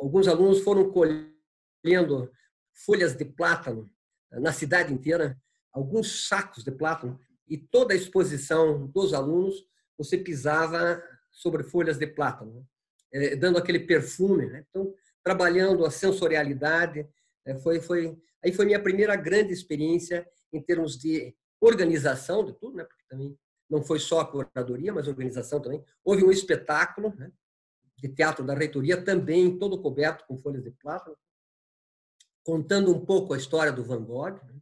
alguns alunos foram colhendo folhas de plátano na cidade inteira, alguns sacos de plátano, e toda a exposição dos alunos, você pisava sobre folhas de plátano, eh, dando aquele perfume. Né? Então, trabalhando a sensorialidade, eh, foi, foi, aí foi minha primeira grande experiência em termos de organização de tudo, né? porque também não foi só a curadoria, mas a organização também. Houve um espetáculo né? de teatro da reitoria, também todo coberto com folhas de plátano, contando um pouco a história do Van Gogh. Né?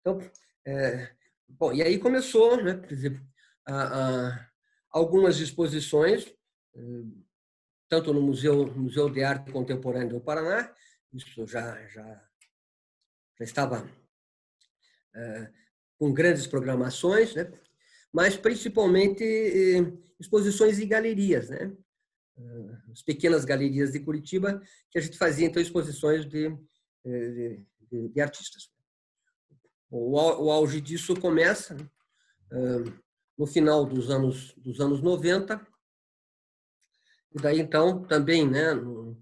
Então, é, bom, e aí começou, né? Dizer, a, a, algumas exposições, é, tanto no Museu, Museu de Arte Contemporânea do Paraná, isso já, já, já estava com grandes programações, né? mas principalmente eh, exposições em galerias, né? Eh, as pequenas galerias de Curitiba, que a gente fazia então exposições de, de, de, de artistas. O, o, auge disso começa né? no final dos anos dos anos 90 e daí então também, né? No,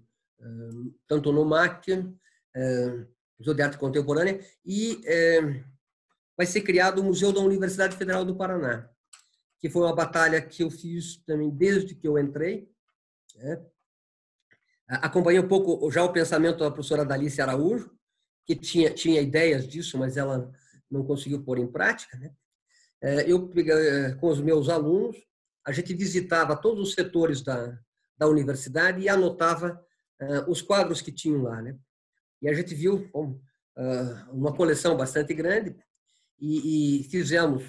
tanto no MAC, Museu de Arte Contemporânea e vai ser criado o Museu da Universidade Federal do Paraná, que foi uma batalha que eu fiz também desde que eu entrei. Né? Acompanhei um pouco já o pensamento da professora Dalice Araújo, que tinha, tinha ideias disso, mas ela não conseguiu pôr em prática. Né? É, eu, é, com os meus alunos, a gente visitava todos os setores da, da universidade e anotava uh, os quadros que tinham lá. Né? E a gente viu bom, uh, uma coleção bastante grande, e, e fizemos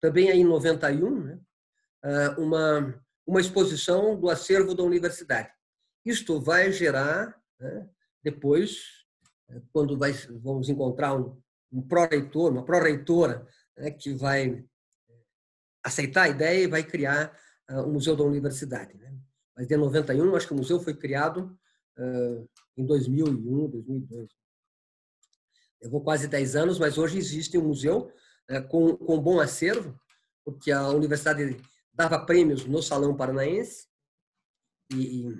também em 91 né, uma, uma exposição do acervo da universidade. Isto vai gerar, né, depois, quando vai, vamos encontrar um, um pró-reitor, uma pró-reitora, né, que vai aceitar a ideia e vai criar uh, o Museu da Universidade. Né? Mas em 91, acho que o museu foi criado uh, em 2001, 2002. Levou quase 10 anos, mas hoje existe um museu uh, com, com bom acervo, porque a universidade dava prêmios no Salão Paranaense. E,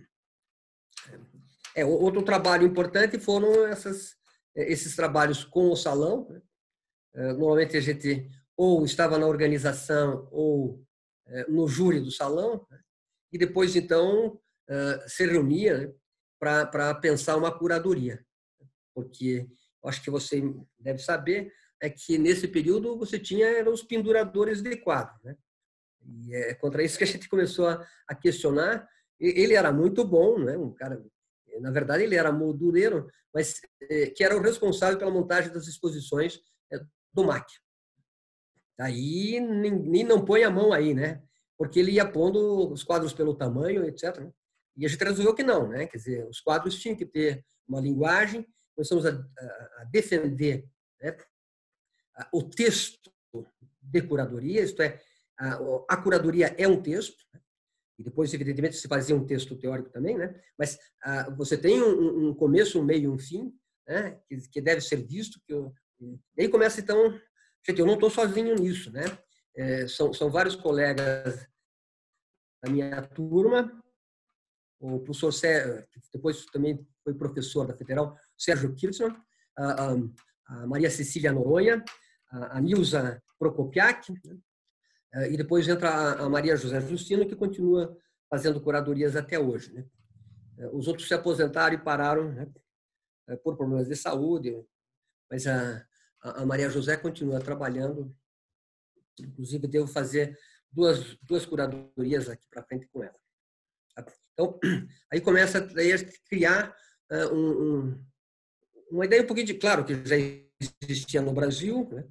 é, outro trabalho importante foram essas, esses trabalhos com o salão. Né? Normalmente a gente ou estava na organização ou eh, no júri do salão, né? e depois, então, eh, se reunia né, para pensar uma curadoria. Porque acho que você deve saber é que nesse período você tinha os penduradores de quadro. Né? E é contra isso que a gente começou a, questionar. Ele era muito bom, né? um cara, na verdade, ele era moldureiro, mas eh, que era o responsável pela montagem das exposições do MAC. Aí nem, não põe a mão aí, né? Porque ele ia pondo os quadros pelo tamanho, etc. Né? E a gente resolveu que não, né? Quer dizer, os quadros tinham que ter uma linguagem, começamos a, a, defender né? o texto de curadoria, isto é, a, a curadoria é um texto, né? e depois, evidentemente, se fazia um texto teórico também, né? mas você tem um, um, começo, um meio um fim, né? que, que deve ser visto, que eu, e aí começa, então, Gente, eu não estou sozinho nisso, né? É, são, são vários colegas da minha turma, o professor Sérgio, que depois também foi professor da Federal, Sérgio Kirchner, a, a, Maria Cecília Noronha, a, a Nilza Prokopiak, né? É, e depois entra a, a Maria José Justino, que continua fazendo curadorias até hoje. Né? É, os outros se aposentaram e pararam né? É, por problemas de saúde, mas a, a Maria José continua trabalhando. Inclusive, devo fazer duas, duas curadorias aqui para frente com ela. Então, aí começa a criar um, uma ideia um pouquinho de, claro, que já existia no Brasil, né?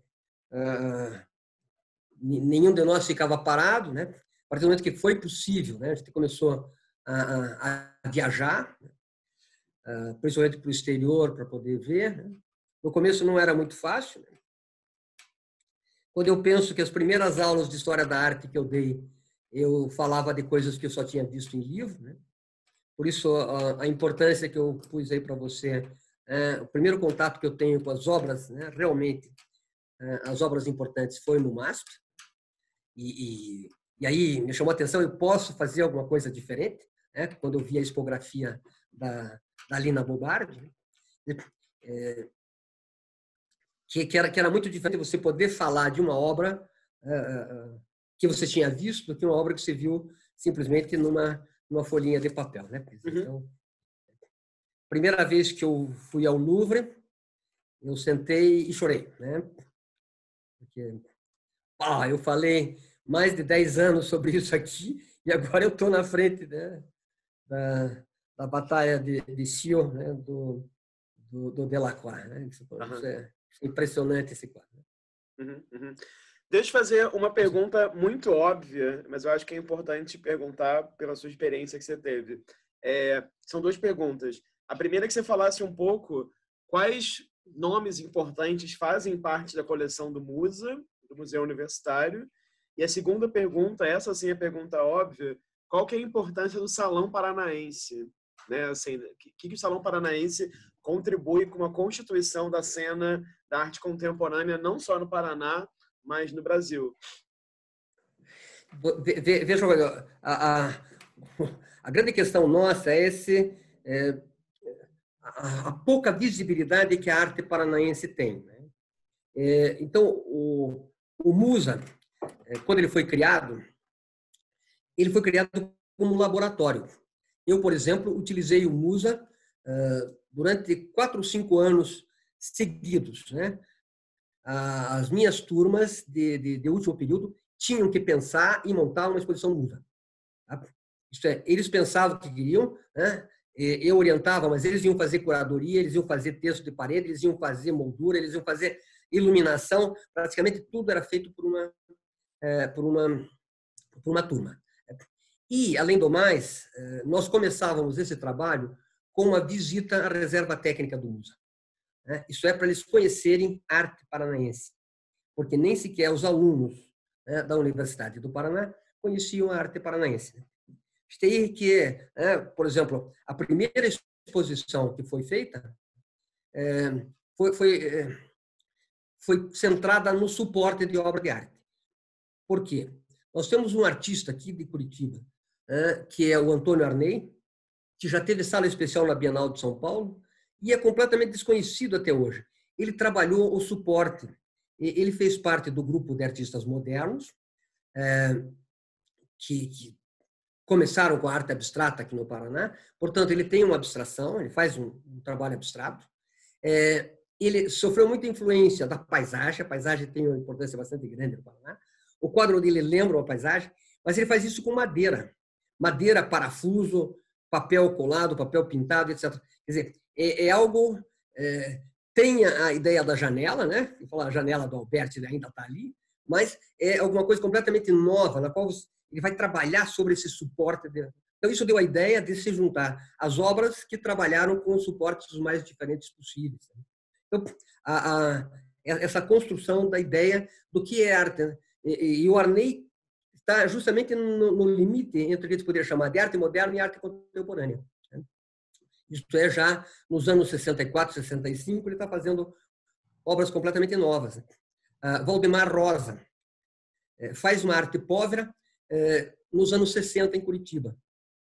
Uh, nenhum de nós ficava parado, né? A partir do momento que foi possível, né? A gente começou a, a, viajar, uh, principalmente para o exterior, para poder ver, né? No começo não era muito fácil. Né? Quando eu penso que as primeiras aulas de história da arte que eu dei, eu falava de coisas que eu só tinha visto em livro, né? Por isso a, a importância que eu pus aí para você, o primeiro contato que eu tenho com as obras, né, realmente é, as obras importantes foi no MASP. E, e, e, aí me chamou a atenção, eu posso fazer alguma coisa diferente, né? Quando eu vi a expografia da, da Lina Bobardi, né? é, que, que, era, que era muito diferente você poder falar de uma obra uh, que você tinha visto do que uma obra que você viu simplesmente numa, numa folhinha de papel. Né? Uhum. Primeira vez que eu fui ao Louvre, eu sentei e chorei. Né? Porque ah, eu falei mais de 10 anos sobre isso aqui e agora eu estou na frente né, da, da batalha de, de Sion, né, do, do, do Delacroix. Né? Isso, uhum. isso é, impressionante esse quadro. Uhum, uhum. Deixa eu fazer uma pergunta muito óbvia, mas eu acho que é importante perguntar pela sua experiência que você teve. É, são duas perguntas. A primeira é que você falasse um pouco quais nomes importantes fazem parte da coleção do Musa, do Museu Universitário. E a segunda pergunta, essa sim é a pergunta óbvia, qual que é a importância do Salão Paranaense? Né? Assim, que, que o Salão Paranaense contribui com a constituição da cena da arte contemporânea, não só no Paraná, mas no Brasil. Veja, a, a, a grande questão nossa é esse é, a, pouca visibilidade que a arte paranaense tem. Né? É, então, o, o Musa, é, quando ele foi criado, ele foi criado como laboratório. Eu, por exemplo, utilizei o Musa uh, durante quatro ou cinco anos seguidos. Né? As minhas turmas de, de, de último período tinham que pensar e montar uma exposição muda. Tá? Isso é, eles pensavam o que queriam, né? Eu orientava, mas eles iam fazer curadoria, eles iam fazer texto de parede, eles iam fazer moldura, eles iam fazer iluminação, praticamente tudo era feito por uma, é, por uma, por uma turma. E, além do mais, é, nós começávamos esse trabalho com uma visita à reserva técnica do MUSA. Né? Isso é para eles conhecerem arte paranaense, porque nem sequer os alunos né, da Universidade do Paraná conheciam a arte paranaense. Tem que, né, por exemplo, a primeira exposição que foi feita é, foi, foi, é, foi centrada no suporte de obra de arte. Por quê? Nós temos um artista aqui de Curitiba, é, que é o Antônio Arnei, que já teve sala especial na Bienal de São Paulo e é completamente desconhecido até hoje. Ele trabalhou o suporte, ele fez parte do grupo de artistas modernos, que começaram com a arte abstrata aqui no Paraná. Portanto, ele tem uma abstração, ele faz um, um trabalho abstrato. É, ele sofreu muita influência da paisagem, a paisagem tem uma importância bastante grande no Paraná. O quadro dele lembra uma paisagem, mas ele faz isso com madeira. Madeira, parafuso, papel colado, papel pintado, etc. Quer dizer, é, é algo... É, tem a ideia da janela, né? a janela do Alberti ainda está ali, mas é alguma coisa completamente nova, na qual ele vai trabalhar sobre esse suporte. De... Então, isso deu a ideia de se juntar as obras que trabalharam com suportes os mais diferentes possíveis. Né? Então, a, a, essa construção da ideia do que é arte. Né? E, e, o Arnei está justamente no, no, limite entre o que a gente poderia chamar de arte moderna e arte contemporânea. Né? Isto é, já nos anos 64, 65, ele está fazendo obras completamente novas. Uh, Valdemar Rosa eh, faz uma arte pobre é, nos anos 60 em Curitiba.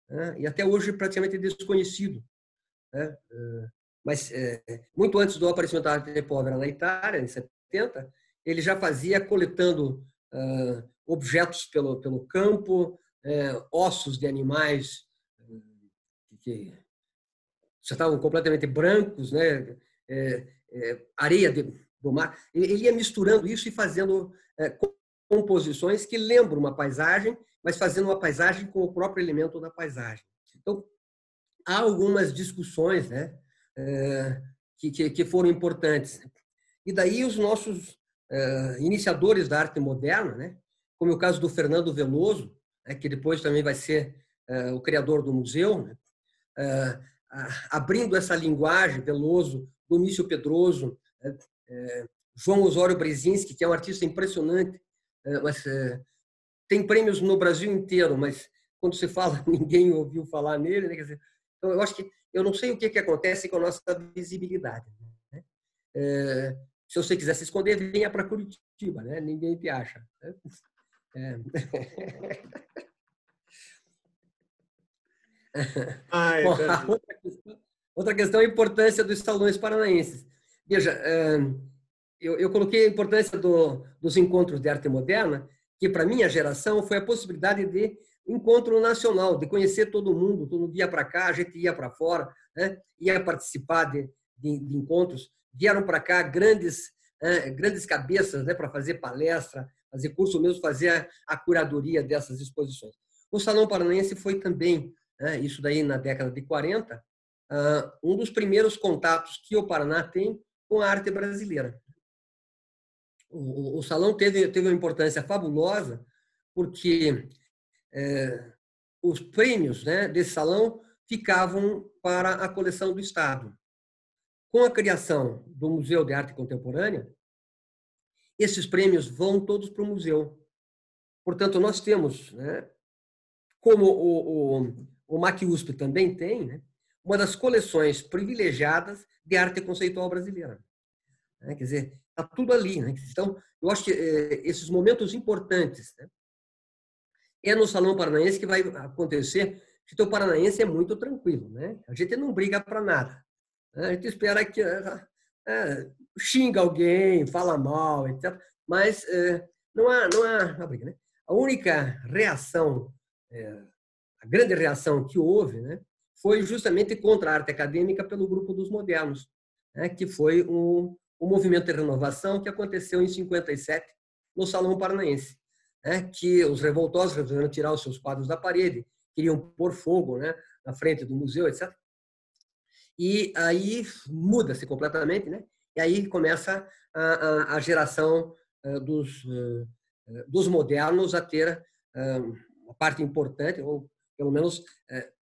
Né? E até hoje praticamente desconhecido. Né? É, mas muito antes do aparecimento da arte pobre na Itália, em 70, ele já fazia coletando uh, objetos pelo, pelo campo, ossos de animais que já estavam completamente brancos, né? Areia de, do mar. Ele ia misturando isso e fazendo composições que lembram uma paisagem, mas fazendo uma paisagem com o próprio elemento da paisagem. Então, há algumas discussões né, é, que, que foram importantes. E daí os nossos é, iniciadores da arte moderna, né, como é o caso do Fernando Veloso, né, que depois também vai ser é, o criador do museu, né, abrindo essa linguagem, Veloso, Domício Pedroso, João Osório Brzezinski, que é um artista impressionante, é, mas é, tem prêmios no Brasil inteiro, mas quando se fala, ninguém ouviu falar nele. Né? Dizer, então, eu acho que eu não sei o que, que acontece com a nossa visibilidade. Né? É, se você quiser se esconder, venha para Curitiba, né? ninguém te acha. Né? É. Ai, Bom, outra, questão, outra questão é a importância dos salões paranaenses. Veja, eu, coloquei a importância do, dos encontros de arte moderna, que para minha geração foi a possibilidade de encontro nacional, de conhecer todo mundo, todo mundo ia para cá, a gente ia para fora, né? ia participar de, de, de encontros, vieram para cá grandes grandes cabeças né, para fazer palestra, fazer curso, mesmo fazer a, a, curadoria dessas exposições. O Salão Paranaense foi também, né, isso daí na década de 40, uh, ah, um dos primeiros contatos que o Paraná tem com a arte brasileira o, o salão teve, teve uma importância fabulosa, porque é, os prêmios né, desse salão ficavam para a coleção do Estado. Com a criação do Museu de Arte Contemporânea, esses prêmios vão todos para o museu. Portanto, nós temos, né, como o, o, o também tem, né, uma das coleções privilegiadas de arte conceitual brasileira. Né? Quer dizer, está tudo ali. Né? Então, eu acho que é, esses momentos importantes né? é no Salão Paranaense que vai acontecer. O Paranaense é muito tranquilo. Né? A gente não briga para nada. Né? A gente espera que é, é, xinga alguém, fala mal, etc. Mas é, não há, não há, não há briga. Né? A única reação, é, a grande reação que houve, né, foi justamente contra a arte acadêmica pelo grupo dos modernos, né, que foi um, o movimento de renovação que aconteceu em 57 no Salão Paranaense, né, que os revoltosos resolveram tirar os seus quadros da parede, queriam pôr fogo né, na frente do museu, etc. E aí muda-se completamente, né? E aí começa a, a, a geração dos, dos modernos a ter uma parte importante, ou pelo menos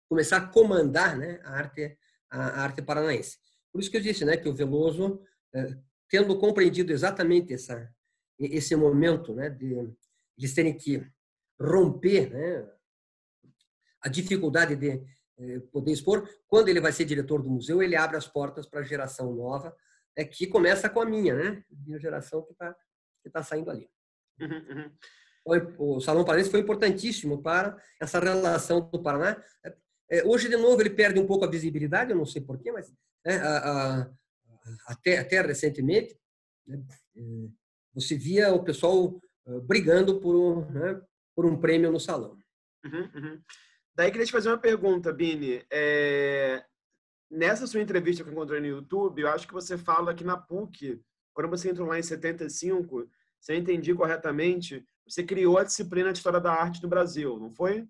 começar a comandar né, a, arte, a, arte paranaense. Por isso que eu disse né, que o Veloso, tendo compreendido exatamente essa, esse momento né, de eles terem que romper né, a dificuldade de poder expor, quando ele vai ser diretor do museu, ele abre as portas para a geração nova, é que começa com a minha, né? Minha geração que está que tá saindo ali. Uhum, uhum. O Salão Paranense foi importantíssimo para essa relação do Paraná. É, hoje, de novo, ele perde um pouco a visibilidade, eu não sei porquê, mas né, a, a, até, até recentemente, né, é, você via o pessoal brigando por um, né, por um prêmio no salão. Uhum, uhum. Daí queria te fazer uma pergunta, Bini. É, nessa sua entrevista que eu encontrei no YouTube, eu acho que você fala que na PUC, quando você entrou lá em 75, se eu entendi corretamente, você criou a disciplina de História da Arte no Brasil, não foi?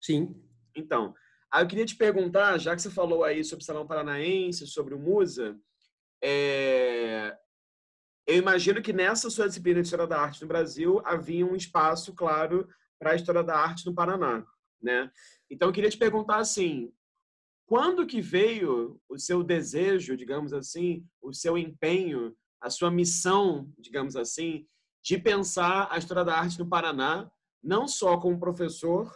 Sim. Então, aí eu queria te perguntar, já que você falou aí sobre o Salão Paranaense, sobre o Musa, é... eu imagino que nessa sua disciplina de História da Arte no Brasil havia um espaço, claro, para a História da Arte no Paraná, né? Então, eu queria te perguntar assim, quando que veio o seu desejo, digamos assim, o seu empenho, a sua missão, digamos assim, de pensar a história da arte no Paraná, não só como professor,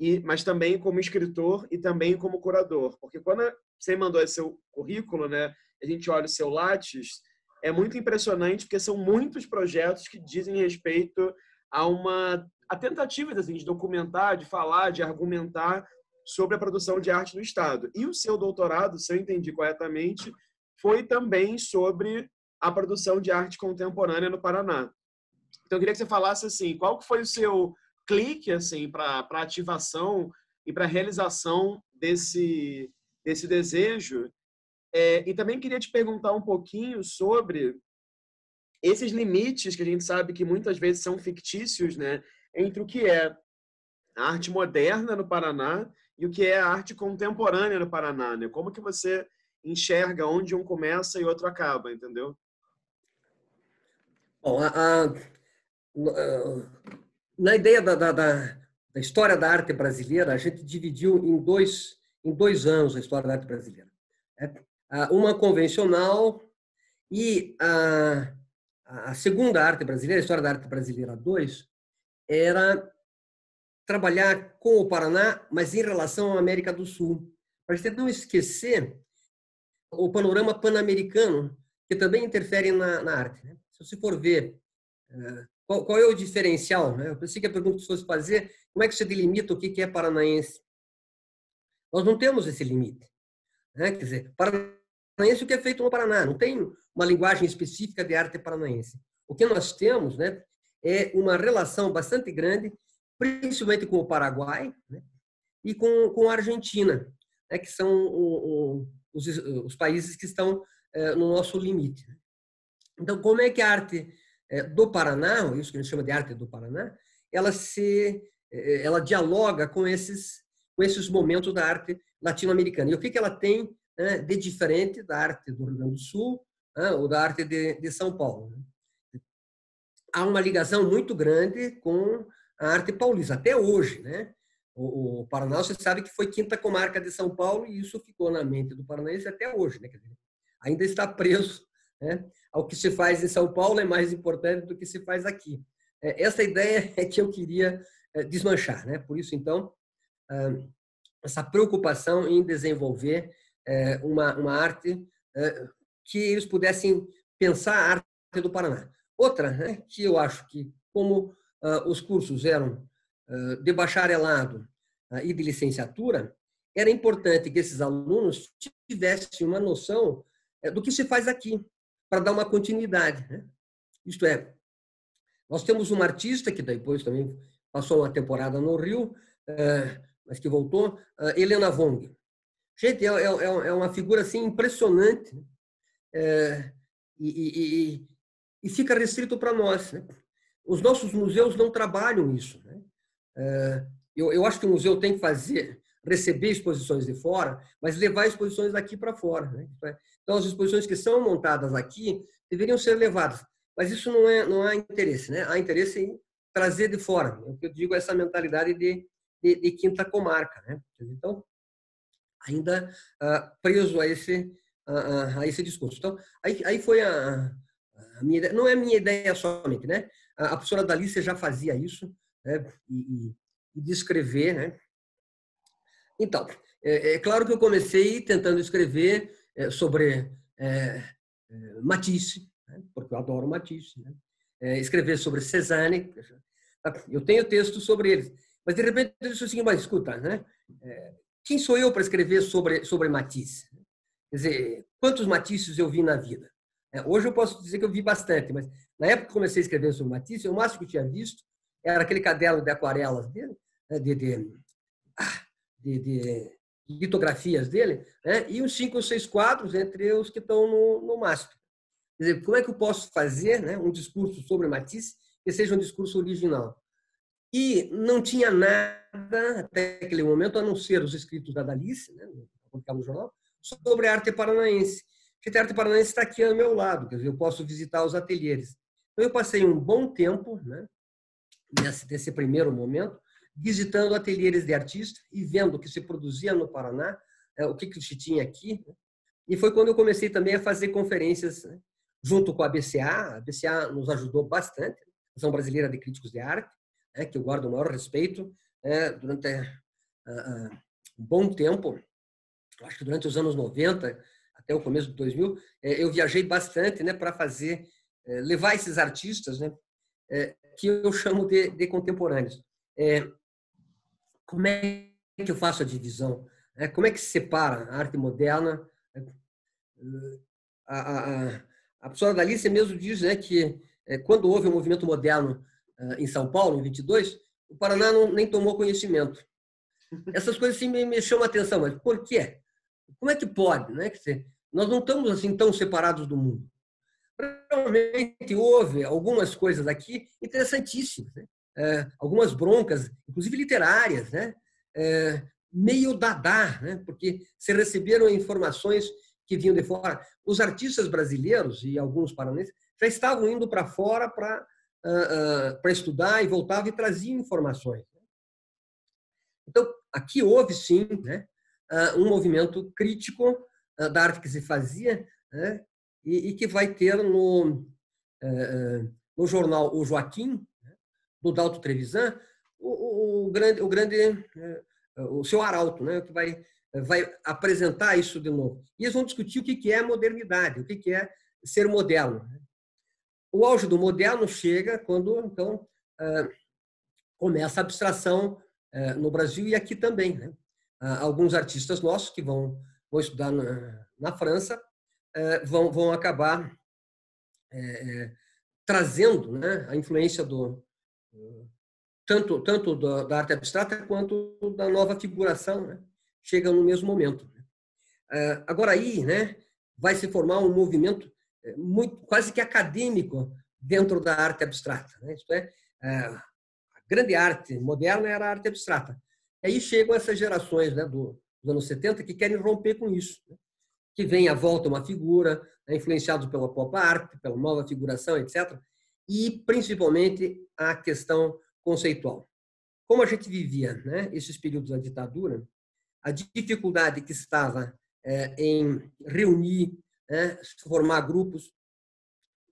e, mas também como escritor e também como curador? Porque quando você mandou seu currículo, né, a gente olha o seu Lattes, é muito impressionante porque são muitos projetos que dizem respeito a uma a tentativa assim, de documentar, de falar, de argumentar sobre a produção de arte no Estado. E o seu doutorado, se eu entendi corretamente, foi também sobre a produção de arte contemporânea no Paraná. Então, eu queria que você falasse assim, qual foi o seu clique assim para ativação e para realização desse desse desejo? É, e também queria te perguntar um pouquinho sobre esses limites que a gente sabe que muitas vezes são fictícios, né, entre o que é a arte moderna no Paraná e o que é a arte contemporânea no Paraná, né? Como que você enxerga onde um começa e outro acaba, entendeu? Bom, a, a, na ideia da, da, da, história da arte brasileira, a gente dividiu em dois, em dois anos a história da arte brasileira. É, uma convencional e a, a segunda arte brasileira, a história da arte brasileira 2, era trabalhar com o Paraná, mas em relação à América do Sul. Para a gente não esquecer o panorama pan-americano, que também interfere na, na arte. Né? Se você for ver uh, qual, qual, é o diferencial, né? eu pensei que a pergunta que fosse fazer, como é que você delimita o que é paranaense? Nós não temos esse limite. Né? Quer dizer, paranaense o que é feito no Paraná, não tem uma linguagem específica de arte paranaense. O que nós temos né, é uma relação bastante grande principalmente com o Paraguai né, e com, com a Argentina, né, que são o, o, os, os, países que estão é, no nosso limite. Então, como é que a arte do Paraná, isso que a gente chama de arte do Paraná, ela se é, ela dialoga com esses com esses momentos da arte latino-americana. E o que, que ela tem né, de diferente da arte do Rio Grande do Sul né, ou da arte de, de São Paulo? Né. Há uma ligação muito grande com a arte paulista, até hoje, né? O, Paraná, você sabe que foi quinta comarca de São Paulo e isso ficou na mente do paranaense até hoje, né? Ainda está preso, né? Ao que se faz em São Paulo é mais importante do que se faz aqui. É, essa ideia é que eu queria é, desmanchar, né? Por isso, então, essa preocupação em desenvolver é, uma, uma arte que eles pudessem pensar a arte do Paraná. Outra, né, que eu acho que, como ah, os cursos eram ah, de bacharelado ah, e de licenciatura, era importante que esses alunos tivessem uma noção do que se faz aqui, para dar uma continuidade. Né? Isto é, nós temos uma artista que depois também passou uma temporada no Rio, eh, mas que voltou, Helena Vong. Gente, é, é, é uma figura assim impressionante eh, e, e, e fica restrito para nós. Né? Os nossos museus não trabalham isso. Né? É, eu, eu acho que o museu tem que fazer, receber exposições de fora, mas levar exposições daqui para fora. Né? Então, as exposições que são montadas aqui deveriam ser levadas. Mas isso não é não há interesse, né? Há interesse em trazer de fora. O que eu digo essa mentalidade de, de, de quinta comarca, né? Então, ainda uh, preso a esse uh, a esse discurso. Então, aí, aí foi a, a minha ideia, não é minha ideia somente, né? A, a professora Dalícia já fazia isso, né? E, e, e descrever, né? Então, é, é, claro que eu comecei tentando escrever é, sobre é, é Matisse, né? porque eu adoro Matisse, né? Escrever sobre Cezanne, eu tenho texto sobre eles, mas de repente eu disse assim, mas escuta, né? quem sou eu para escrever sobre sobre Matisse? Quer dizer, quantos Matisses eu vi na vida? hoje eu posso dizer que eu vi bastante, mas na época que comecei a escrever sobre Matisse, o máximo que eu tinha visto era aquele caderno de aquarelas dele, né? de, de, ah, de, de litografias dele, né? e seis quadros entre os que estão no, no MASP. Quer dizer, como é que eu posso fazer né, um discurso sobre Matisse que seja um discurso original? E não tinha nada até aquele momento, a não ser os escritos da Dalice, né, no jornal, sobre a arte paranaense. Porque a arte paranaense está aqui ao meu lado, quer dizer, eu posso visitar os ateliês. Então, eu passei um bom tempo, né, nesse, nesse primeiro momento, visitando ateliês de artistas e vendo o que se produzia no Paraná, é, o que, se tinha aqui. Né? E foi quando eu comecei também a fazer conferências né? junto com a BCA. A BCA nos ajudou bastante, a Associação Brasileira de Críticos de Arte, né? que eu guardo o maior respeito durante uh, um bom tempo. Acho que durante os anos 90 até o começo de 2000, é, eu viajei bastante né, para fazer, é, levar esses artistas, né, que eu chamo de, de contemporâneos. Como é que eu faço a divisão? É, como é que se separa a arte moderna? A, a, a professora Dalícia mesmo diz né, que é, quando houve o um movimento moderno é, em São Paulo, em 22, o Paraná não, nem tomou conhecimento. Essas coisas assim me, me chamam a atenção, mas por quê? Como é que pode? Né? Dizer, nós não estamos assim tão separados do mundo. Realmente houve algumas coisas aqui interessantíssimas. Né? É, algumas broncas, inclusive literárias, né? É, meio dadá, né? porque se receberam informações que vinham de fora. Os artistas brasileiros e alguns paranenses já estavam indo para fora para uh, uh, para estudar e voltavam e traziam informações. Né? Então, aqui houve sim né, uh, um movimento crítico da arte que se fazia né, e, e, que vai ter no, no jornal O Joaquim, do Dalto Trevisan, o, o, grande, o grande, é, o seu Arauto, né, que vai, vai apresentar isso de novo. E eles vão discutir o que é modernidade, o que é ser moderno. O auge do moderno chega quando, então, é, começa a abstração é, no Brasil e aqui também. Né? Alguns artistas nossos que vão, vão estudar na, na França vão, vão acabar trazendo né, a influência do, tanto, tanto da, da, arte abstrata quanto da nova figuração, né? chegam no mesmo momento. Uh, agora aí, né, vai se formar um movimento eh, muito quase que acadêmico dentro da arte abstrata. Né? É, uh, a grande arte moderna era a arte abstrata. Aí chegam essas gerações né, do, dos anos 70 que querem romper com isso. Né? Que vem à volta uma figura, né, pela pop art, pela nova figuração, etc e principalmente a questão conceitual. Como a gente vivia né, esses períodos da ditadura, a dificuldade que estava é, em reunir, né, formar grupos,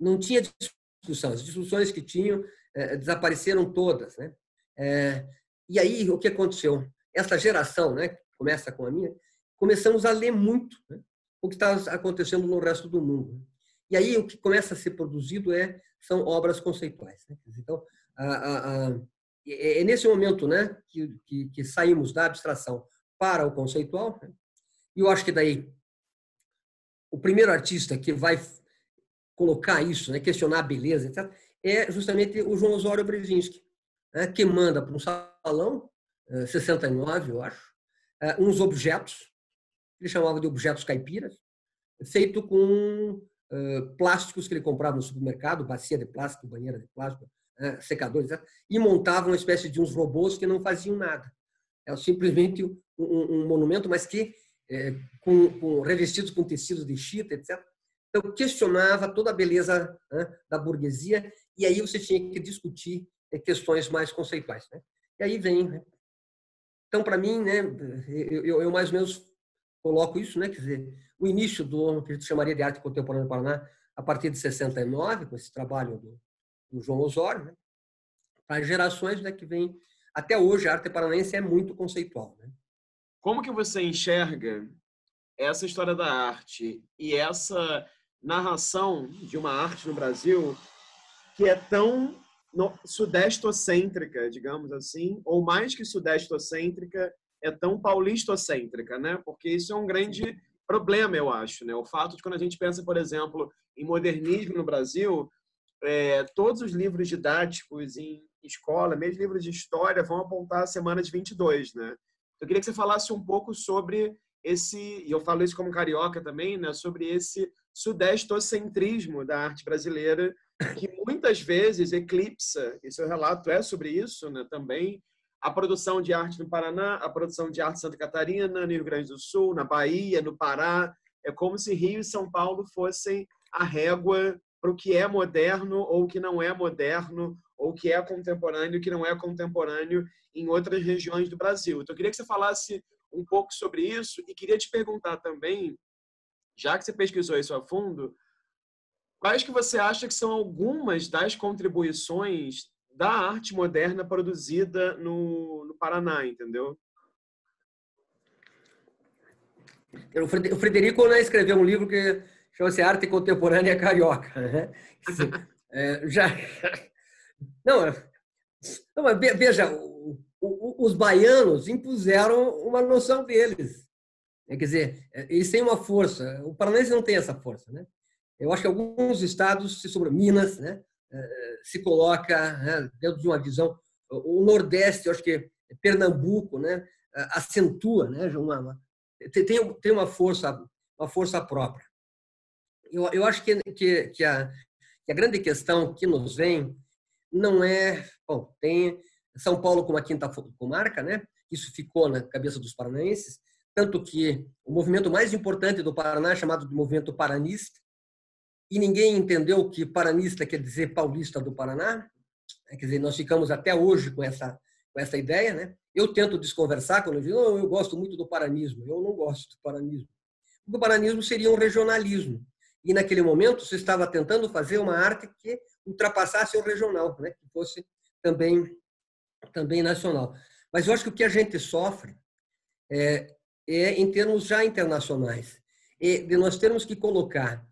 não tinha discussão. As discussões que tinham é, desapareceram todas. Né? É, e aí, o que aconteceu? Essa geração, né, começa com a minha, começamos a ler muito né, o que estava acontecendo no resto do mundo. E aí, o que começa a ser produzido é são obras conceituais. Né? Então, a, a, a, é, é nesse momento né, que, que, que, saímos da abstração para o conceitual. Né? E eu acho que daí o primeiro artista que vai colocar isso, né, questionar a beleza, etc., é justamente o João Osório Brzezinski, né, que manda para um salão, 69, eh, eu acho, eh, uns objetos, ele chamava de objetos caipiras, feito com plásticos que ele comprava no supermercado, bacia de plástico, banheira de plástico, uh, secadores, etc. e montava uma espécie de uns robôs que não faziam nada. É simplesmente um, um monumento, mas que é, com, com, revestidos com tecidos de chita, etc. Então, questionava toda a beleza né, da burguesia e aí você tinha que discutir questões mais conceituais. Né? E aí vem. Né? Então, para mim, né, eu, eu, mais ou menos coloco isso, né, quer dizer, o início do que a gente chamaria de arte contemporânea no Paraná, a partir de 69, com esse trabalho do, do João Osório, né, para gerações né, que vêm. Até hoje, a arte paranaense é muito conceitual. Né? Como que você enxerga essa história da arte e essa narração de uma arte no Brasil que é tão sudestocêntrica, digamos assim, ou mais que sudestocêntrica, é tão paulistocêntrica, né? Porque isso é um grande problema, eu acho, né? O fato de quando a gente pensa, por exemplo, em modernismo no Brasil, é, todos os livros didáticos em escola, mesmo livros de história, vão apontar a semana de 22, né? Eu queria que você falasse um pouco sobre esse, e eu falo isso como carioca também, né, sobre esse sudestocentrismo da arte brasileira, que muitas vezes eclipsa, e seu relato é sobre isso né, também, a produção de arte no Paraná, a produção de arte em Santa Catarina, no Rio Grande do Sul, na Bahia, no Pará. É como se Rio e São Paulo fossem a régua para o que é moderno ou o que não é moderno, ou o que é contemporâneo e o que não é contemporâneo em outras regiões do Brasil. Então, eu queria que você falasse um pouco sobre isso e queria te perguntar também, já que você pesquisou isso a fundo, quais que você acha que são algumas das contribuições da arte moderna produzida no, no Paraná, entendeu? O Frederico né, escreveu um livro que chama-se Arte Contemporânea Carioca. Né? É, já... Não, não, mas veja, os baianos impuseram uma noção deles. Quer dizer, eles têm uma força. O paranaense não tem essa força, né? Eu acho que alguns estados, sobre Minas, né, se coloca né, dentro de uma visão. O Nordeste, eu acho que Pernambuco, né, acentua, né, uma, tem, tem uma força, uma força própria. Eu, eu acho que, que, que, a, que a grande questão que nos vem não é, bom, tem São Paulo como a quinta comarca, né? Isso ficou na cabeça dos paranaenses, tanto que o movimento mais importante do Paraná, chamado de movimento paranista, e ninguém entendeu que paranista quer dizer paulista do Paraná. Quer dizer, nós ficamos até hoje com essa com essa ideia, né? Eu tento desconversar quando eu digo, oh, eu gosto muito do paranismo. Eu não gosto do paranismo. O paranismo seria um regionalismo. E naquele momento você estava tentando fazer uma arte que ultrapassasse o regional, né? que fosse também, também nacional. Mas eu acho que o que a gente sofre é, é em termos já internacionais, é de nós termos que colocar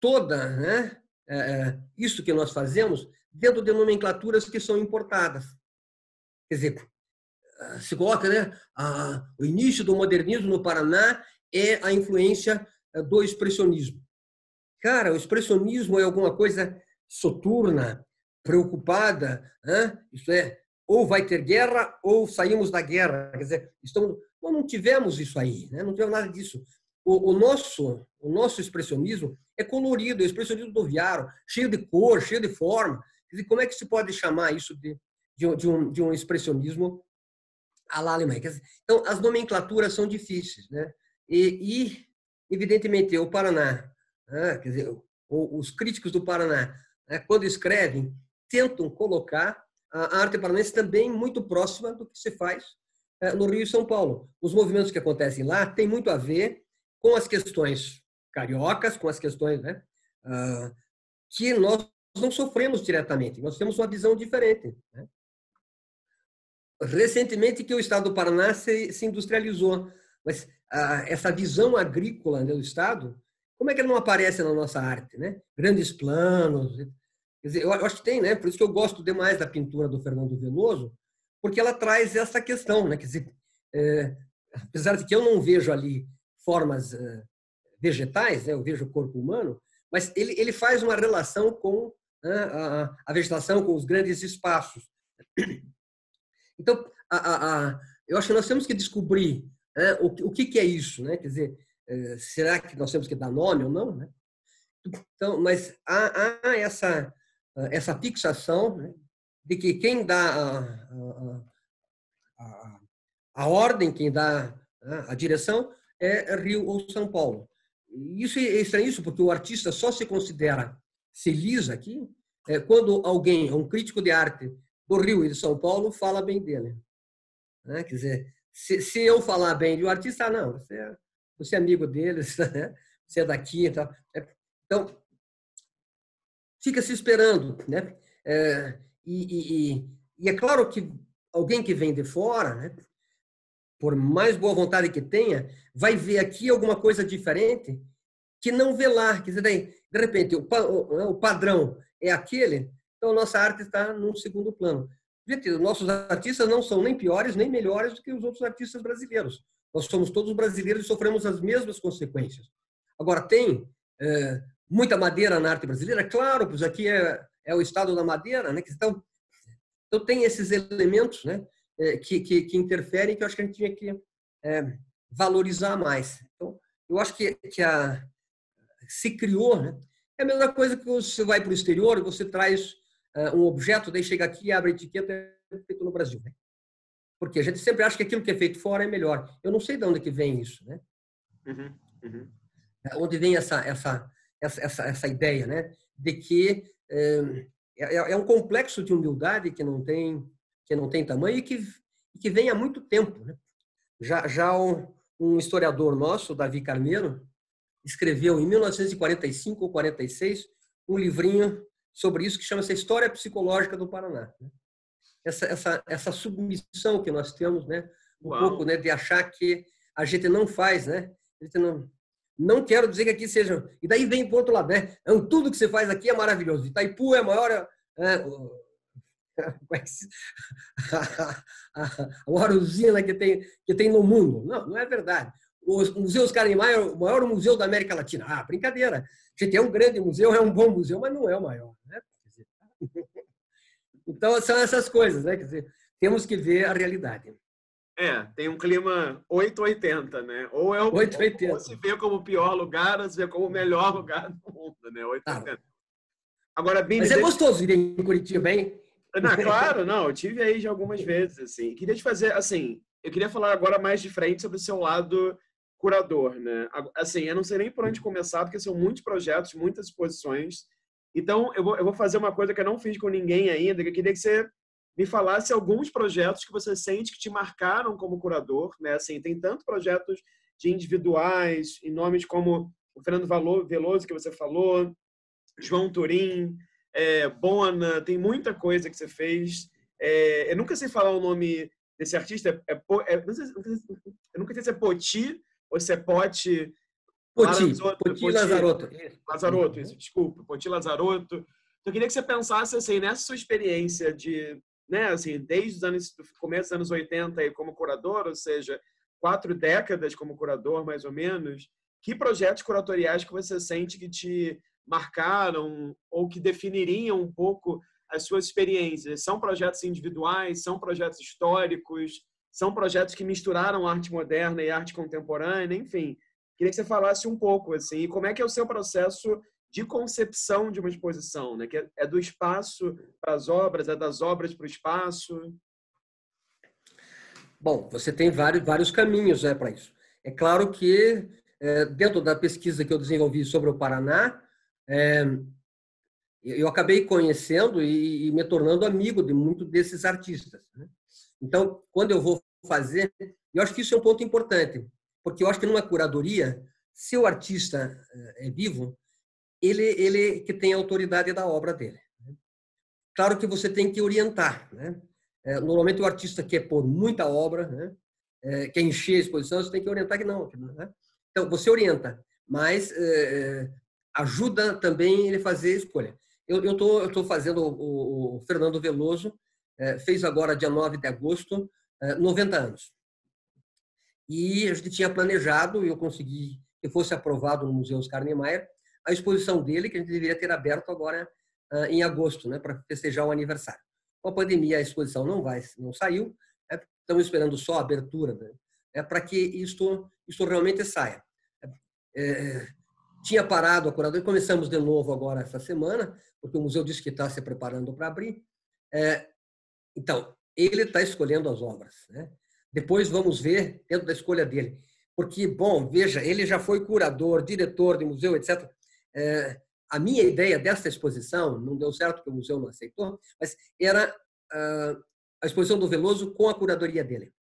toda né, é, é, isso que nós fazemos dentro de nomenclaturas que são importadas. Quer dizer, se coloca né, a, o início do modernismo no Paraná é a influência é, do expressionismo. Cara, o expressionismo é alguma coisa soturna, preocupada, né? isso é, ou vai ter guerra ou saímos da guerra. Quer dizer, estamos, nós não tivemos isso aí, né? não tivemos nada disso. O, o, nosso, o nosso expressionismo é colorido, é o expressionismo do Viaro, cheio de cor, cheio de forma. Dizer, como é que se pode chamar isso de, de, de um, de um expressionismo à la? Dizer, então, as nomenclaturas são difíceis. Né? E, e evidentemente, o Paraná, né? quer dizer, os críticos do Paraná né, quando escrevem, tentam colocar a arte paranaense também muito próxima do que se faz é, no Rio e São Paulo. Os movimentos que acontecem lá têm muito a ver com as questões cariocas, com as questões né, ah, que nós não sofremos diretamente, nós temos uma visão diferente. Né? Recentemente que o estado do Paraná se, se industrializou, mas ah, essa visão agrícola do estado, como é que ela não aparece na nossa arte? Né? Grandes planos, Quer dizer, eu acho que tem, né? Por isso que eu gosto demais da pintura do Fernando Veloso, porque ela traz essa questão, né? Quer dizer, é, apesar de que eu não vejo ali formas é, vegetais, né? eu vejo o corpo humano, mas ele, ele faz uma relação com né, a, a, vegetação, com os grandes espaços. Então, a, a, eu acho que nós temos que descobrir né, o, o que, que, é isso, né? Quer dizer, é, será que nós temos que dar nome ou não, né? Então, mas há, há essa essa fixação né, de que quem dá a, a, a, a ordem, quem dá né, a direção é Rio ou São Paulo. isso é estranho, isso, porque o artista só se considera feliz aqui é, quando alguém, um crítico de arte do Rio e de São Paulo, fala bem dele. Né? Quer dizer, se, se, eu falar bem de um artista, ah, não, você é, você é amigo deles, né? você é daqui e tal. É, então, fica se esperando. Né? É, e, e, e, é claro que alguém que vem de fora, né? Por mais boa vontade que tenha, vai ver aqui alguma coisa diferente que não vê lá. Quer dizer, daí, de repente, o, o, o padrão é aquele, então nossa arte está num segundo plano. Gente, nossos artistas não são nem piores nem melhores do que os outros artistas brasileiros. Nós somos todos brasileiros e sofremos as mesmas consequências. Agora, tem é, muita madeira na arte brasileira? Claro, pois aqui é, é o estado da madeira, né? Então, então tem esses elementos né, que, que, que interferem que eu acho que a gente tinha que é, valorizar mais. Então, eu acho que, que a, se criou, né? é a mesma coisa que você vai para o exterior e você traz uh, um objeto, daí chega aqui, abre a etiqueta, é feito no Brasil. Né? Porque a gente sempre acha que aquilo que é feito fora é melhor. Eu não sei de onde que vem isso, né? Uhum, uhum. É, onde vem essa, essa, essa, essa, essa ideia, né? De que é, é, é, um complexo de humildade que não tem que não tem tamanho e que que vem há muito tempo, né? Já já um, um historiador nosso, Davi Carneiro, escreveu em 1945 ou 46 um livrinho sobre isso que chama-se História Psicológica do Paraná. Né? essa, essa, essa submissão que nós temos, né? Um Uau. pouco, né? De achar que a gente não faz, né? A gente não, não quero dizer que aqui seja. E daí vem para outro lado, né? Então, tudo que você faz aqui é maravilhoso. Itaipu é a maior. É, a usina que tem, que tem no mundo. Não, não é verdade. Os museus Carimai é o maior museu da América Latina. Ah, brincadeira. A gente é um grande museu, é um bom museu, mas não é o maior. Né? Então, são essas coisas, né? Quer dizer, temos que ver a realidade. É, tem um clima 880, né? Ou é o 880. Ou se vê como o pior lugar, ou se vê como o melhor lugar do mundo, né? 880. Ah. Agora, Bini, Mas é gostoso ir em Curitiba, hein? Não, claro, não. Eu tive aí já algumas vezes, assim. Queria te fazer, assim, eu queria falar agora mais de frente sobre o seu lado curador, né? Assim, eu não sei nem por onde começar, porque são muitos projetos, muitas exposições. Então, eu vou, eu vou fazer uma coisa que eu não fiz com ninguém ainda, que eu queria que você me falasse alguns projetos que você sente que te marcaram como curador, né? Assim, tem tanto projetos de individuais, em nomes como o Fernando Veloso, que você falou, João Turim, é, Bona, tem muita coisa que você fez. É, eu nunca sei falar o nome desse artista, é, é, não sei, eu nunca sei se é Poti ou se é Pote, Poti, Poti, Lazarotto. Lazarotto, isso, desculpa, Poti Lazarotto. Então, eu queria que você pensasse assim, nessa sua experiência de, né, assim, desde os anos, do começo dos anos 80 aí como curador, ou seja, quatro décadas como curador, mais ou menos, que projetos curatoriais que você sente que te marcaram ou que definiriam um pouco as suas experiências? São projetos individuais? São projetos históricos? São projetos que misturaram arte moderna e arte contemporânea? Enfim, Queria que você falasse um pouco, assim, como é que é o seu processo de concepção de uma exposição, né? Que é, é do espaço para as obras, é das obras para o espaço? Bom, você tem vários, vários caminhos né, para isso. É claro que, é, dentro da pesquisa que eu desenvolvi sobre o Paraná, é, eu acabei conhecendo e, e, me tornando amigo de muitos desses artistas. Né? Então, quando eu vou fazer, eu acho que isso é um ponto importante porque eu acho que numa curadoria, se o artista eh, é vivo, ele ele que tem a autoridade da obra dele. Né? Claro que você tem que orientar, né? É, normalmente o artista quer pôr muita obra, né? É, quer encher a exposição, você tem que orientar que não. Né? Então você orienta, mas é, ajuda também ele a fazer a escolha. Eu tô eu tô fazendo o, o Fernando Veloso fez agora dia 9 de agosto 90 anos. E a gente tinha planejado, e eu consegui que fosse aprovado no Museu Oscar Niemeyer, a exposição dele, que a gente deveria ter aberto agora uh, em agosto, né, para festejar o aniversário. Com a pandemia, a exposição não vai, não saiu, né, estamos esperando só a abertura, né, é, para que isto, isto realmente saia. É, tinha parado a curadoria, começamos de novo agora essa semana, porque o museu disse que está se preparando para abrir. É, então, ele está escolhendo as obras. Né? Depois vamos ver dentro da escolha dele. porque, bom, veja, ele já foi curador, diretor de museu, etc. É, a minha ideia dessa exposição, não deu certo porque o museu não aceitou, mas era uh, a exposição do Veloso com a curadoria dele.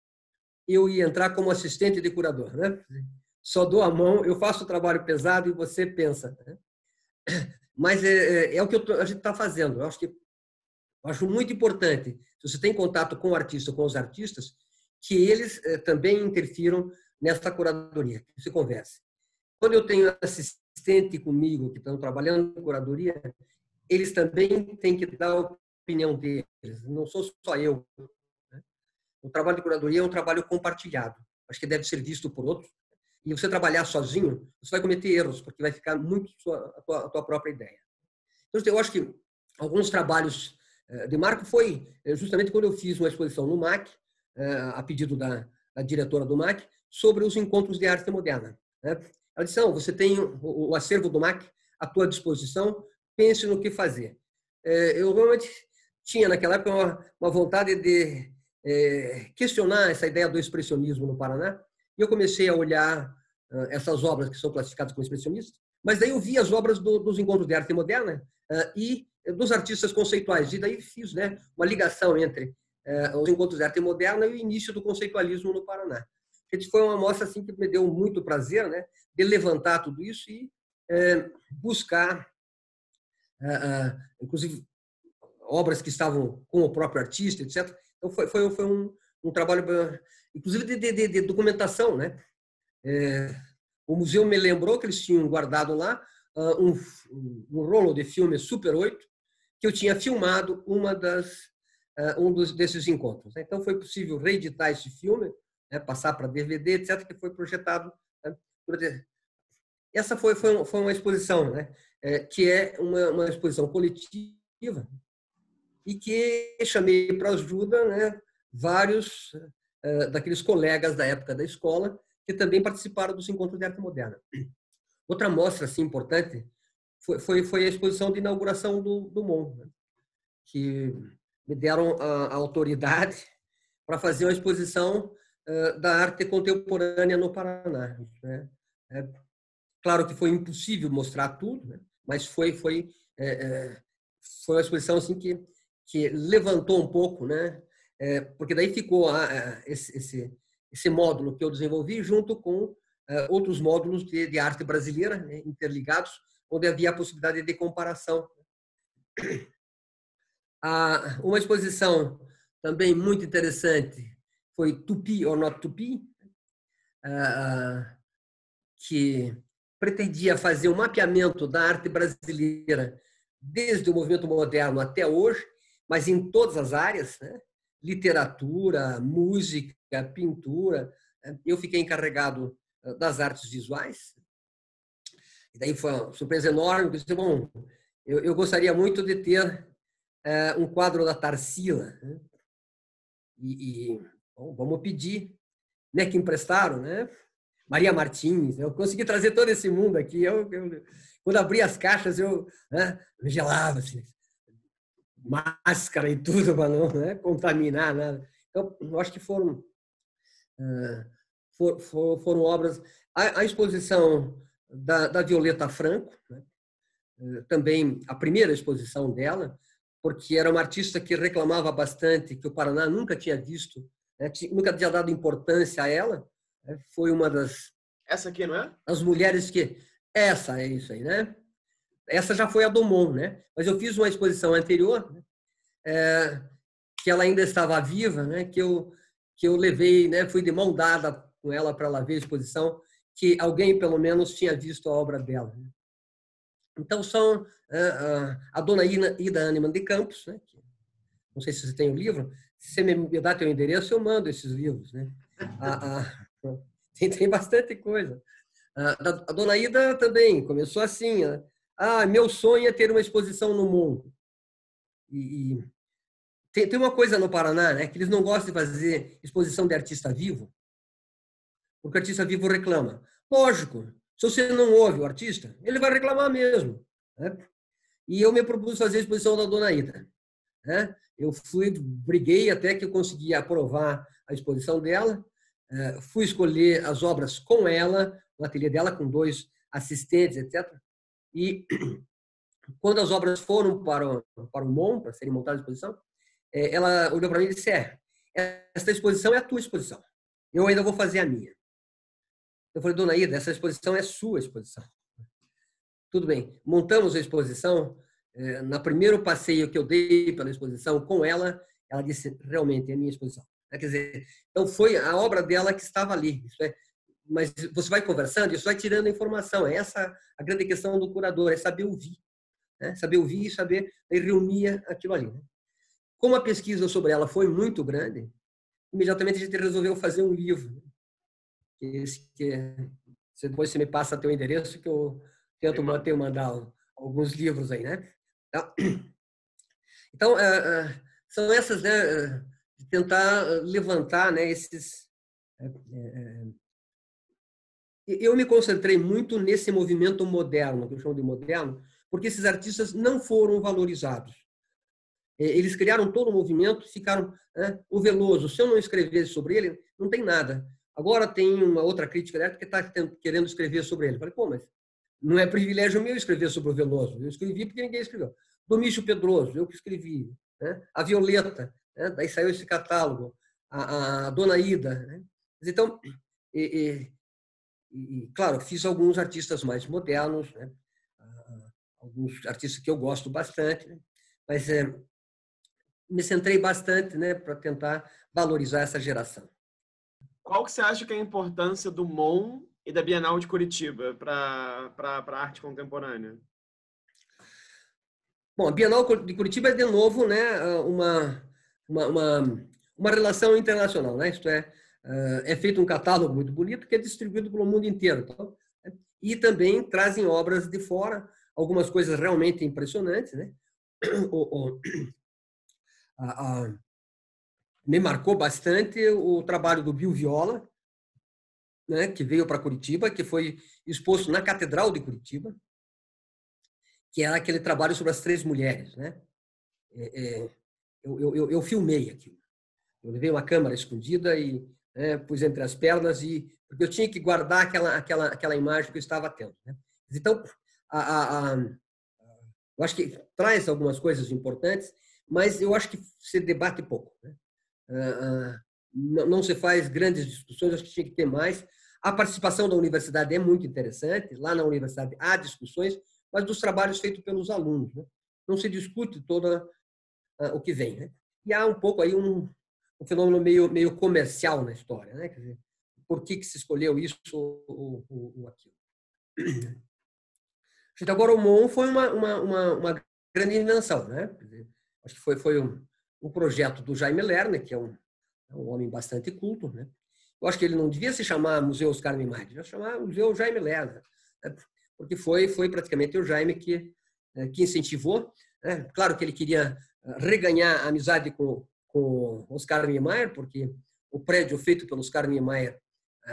Eu ia entrar como assistente de curador, né? Só dou a mão, eu faço o trabalho pesado e você pensa. Né? Mas é, é, é, o que tô, a gente está fazendo. Eu acho que eu acho muito importante, se você tem contato com o artista, com os artistas, que eles eh, também interfiram nessa curadoria, que se converse. Quando eu tenho assistente comigo que estão trabalhando em curadoria, eles também têm que dar a opinião deles. Não sou só eu. Né? O trabalho de curadoria é um trabalho compartilhado. Acho que deve ser visto por outros. E você trabalhar sozinho, você vai cometer erros, porque vai ficar muito a tua, a tua própria ideia. Então, eu acho que alguns trabalhos eh, de Marco foi eh, justamente quando eu fiz uma exposição no MAC, eh, a pedido da, da diretora do MAC, sobre os encontros de arte moderna. Né? Ela disse, não, você tem o acervo do MAC à tua disposição, pense no que fazer. Eu realmente tinha naquela época uma, uma vontade de questionar essa ideia do expressionismo no Paraná, e eu comecei a olhar essas obras que são classificadas como expressionistas, mas daí eu vi as obras do, dos encontros de arte moderna e dos artistas conceituais. E daí fiz né, uma ligação entre eh, os encontros de arte moderna e o início do conceitualismo no Paraná. Foi uma mostra assim, que me deu muito prazer né, de levantar tudo isso e eh, buscar, inclusive, obras que estavam com o próprio artista, etc. Então, foi, foi, foi um, um trabalho, inclusive, de, de, de documentação. Né? o museu me lembrou que eles tinham guardado lá um, um, rolo de filme Super 8, que eu tinha filmado uma das, uh, um dos, desses encontros. Né? Então, foi possível reeditar esse filme, né, passar para DVD, etc., que foi projetado. Né. Essa foi, foi, foi uma exposição, né, é, que é uma, uma exposição coletiva e que chamei para ajuda né, vários uh, daqueles colegas da época da escola que também participaram dos encontros de arte moderna. Outra mostra assim, importante foi, foi, foi a exposição de inauguração do, do MON, né? que me deram a, a autoridade para fazer uma exposição uh, da arte contemporânea no Paraná. Né? É, claro que foi impossível mostrar tudo, né? mas foi foi é, é, foi uma exposição assim que que levantou um pouco, né? É, porque daí ficou a, a, esse, esse, esse módulo que eu desenvolvi junto com é, outros módulos de, de arte brasileira né? interligados onde havia a possibilidade de comparação. Uma exposição também muito interessante foi Tupi or Not Tupi, que pretendia fazer um mapeamento da arte brasileira desde o movimento moderno até hoje, mas em todas as áreas, né? Literatura, música, pintura. Eu fiquei encarregado das artes visuais, e daí foi uma surpresa enorme. Eu disse, bom, eu, eu gostaria muito de ter um quadro da Tarsila. Né? E, e bom, vamos pedir, né, que emprestaram, né? Maria Martins, eu consegui trazer todo esse mundo aqui. Eu, eu quando abri as caixas, eu né, gelava, assim, máscara e tudo para não né, contaminar nada. Então, eu acho que foram, uh, for, for, foram obras. A, a exposição da, da Violeta Franco, né? Eh, também a primeira exposição dela, porque era uma artista que reclamava bastante que o Paraná nunca tinha visto, né? nunca tinha dado importância a ela. Né? Foi uma das. Essa aqui, não é? As mulheres que. Essa é isso aí, né? Essa já foi a Domon, né? Mas eu fiz uma exposição anterior, né? é, que ela ainda estava viva, né? Que eu que eu levei, né? Fui de mão dada com ela para ela ver a exposição que alguém, pelo menos, tinha visto a obra dela. Né? Então, são a dona Ida Aneman de Campos, né? não sei se você tem o livro, se você me dá teu endereço, eu mando esses livros. Né? A, a, tem, tem bastante coisa. A, a dona Ida também começou assim, né? Ah, meu sonho é ter uma exposição no mundo. E, e tem, tem uma coisa no Paraná, né, que eles não gostam de fazer exposição de artista vivo, porque o artista vivo reclama. Lógico, se você não ouve o artista, ele vai reclamar mesmo. Né? E eu me propus fazer a exposição da Dona Ida. Né? Eu fui, briguei até que eu consegui aprovar a exposição dela. é, fui escolher as obras com ela, no ateliê dela, com dois assistentes, etc. E quando as obras foram para o, para o MON, para serem montadas à exposição, é, ela olhou para mim e disse: É, essa exposição é a tua exposição. Eu ainda vou fazer a minha. Eu falei, dona Ida, essa exposição é sua exposição. Tudo bem, montamos a exposição. É, no primeiro passeio que eu dei pela exposição com ela, ela disse: realmente é a minha exposição. Quer dizer, então foi a obra dela que estava ali. Isso é, mas você vai conversando, isso vai tirando informação. É essa a grande questão do curador, é saber ouvir. Né? Saber ouvir e saber reunir aquilo ali. Né? Como a pesquisa sobre ela foi muito grande, imediatamente a gente resolveu fazer um livro. Esse que depois você me passa teu endereço que eu tento manter mandar alguns livros aí, né? Então, então é, é, são essas, né? De tentar levantar, né? Esses é, eu me concentrei muito nesse movimento moderno, que eu chamo de moderno, porque esses artistas não foram valorizados. Eles criaram todo o movimento, ficaram. Né, o Veloso, se eu não escrevesse sobre ele, não tem nada. Agora tem uma outra crítica dela que está querendo escrever sobre ele. Eu falei, pô, mas não é privilégio meu escrever sobre o Veloso. Eu escrevi porque ninguém escreveu. Domício Pedroso, eu que escrevi. Né? A Violeta, né? daí saiu esse catálogo. A, a Dona Ida. Né? Então, e, e, e, claro, fiz alguns artistas mais modernos, né? alguns artistas que eu gosto bastante, né? mas é, me centrei bastante né, para tentar valorizar essa geração. Qual que você acha que é a importância do MON e da Bienal de Curitiba para a arte contemporânea? Bom, a Bienal de Curitiba é, de novo, né, uma, uma, uma, uma relação internacional. Né? Isto é, é feito um catálogo muito bonito que é distribuído pelo mundo inteiro. Então, e também trazem obras de fora, algumas coisas realmente impressionantes. Né? O, o, a, a, me marcou bastante o trabalho do Bill Viola, né, que veio para Curitiba, que foi exposto na Catedral de Curitiba, que era aquele trabalho sobre as três mulheres. Né? É, é, eu, eu, eu, filmei aquilo. Eu levei uma câmera escondida e né, pus entre as pernas e porque eu tinha que guardar aquela aquela aquela imagem que eu estava tendo. Né? Então, a, a, a, eu acho que traz algumas coisas importantes, mas eu acho que se debate pouco. Né? Ah, ah, não, não se faz grandes discussões, acho que tinha que ter mais. A participação da universidade é muito interessante. Lá na universidade há discussões, mas dos trabalhos feitos pelos alunos. Né? Não se discute todo uh, o que vem. Né? E há um pouco aí um, um fenômeno meio, meio comercial na história. Né? Quer dizer, por que, que se escolheu isso ou, ou, ou aquilo? Agora, o MON foi uma, uma, uma, uma grande invenção. Né? Acho que foi, foi um, um projeto do Jaime Lerner, que é um, é um homem bastante culto. Né? Eu acho que ele não devia se chamar Museu Oscar Niemeyer, devia se chamar Museu Jaime Lerner, né? porque foi, foi praticamente o Jaime que, eh, que incentivou. Né? Claro que ele queria eh, reganhar a amizade com, com Oscar Niemeyer, porque o prédio feito pelo Oscar Niemeyer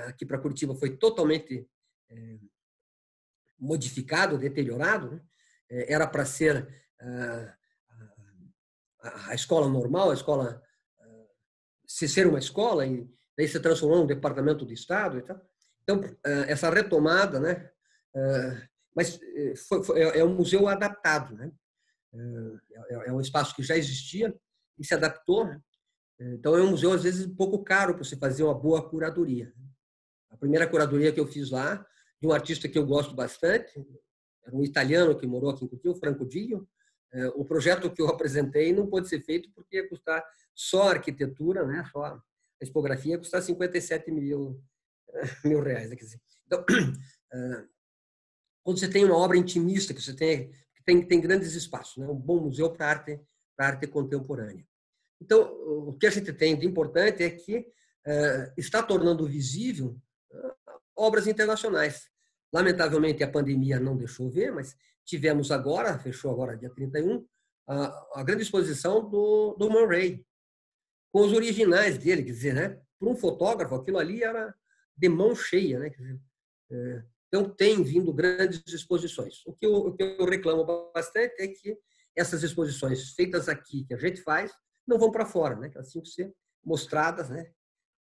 aqui para Curitiba foi totalmente é, modificado, deteriorado. Né? Era para ser a, a, a, escola normal, a escola se ser uma escola e daí se transformou num departamento de Estado e tal. Então essa retomada, né? Mas foi, foi, é um museu adaptado, né? É, é um espaço que já existia e se adaptou. Né? Então é um museu às vezes um pouco caro para você fazer uma boa curadoria. A primeira curadoria que eu fiz lá de um artista que eu gosto bastante, era um italiano que morou aqui em Curitiba, Franco Dio. O projeto que eu apresentei não pôde ser feito porque ia custar só a arquitetura, né? Só a tipografia ia custar 57 mil, mil reais. Quer dizer. Então, quando você tem uma obra intimista, que você tem, tem, tem grandes espaços, né? um bom museu para arte, para arte contemporânea. Então, o que a gente tem de importante é que uh, está tornando visível uh, obras internacionais. Lamentavelmente, a pandemia não deixou ver, mas tivemos agora, fechou agora dia 31, a, a grande exposição do, do Murray, com os originais dele, quer dizer, né? Para um fotógrafo, aquilo ali era de mão cheia, né? Dizer, é, então, tem vindo grandes exposições. O que, eu, o que eu reclamo bastante é que essas exposições feitas aqui, que a gente faz, não vão para fora, né? Elas tinham que ser mostradas, né?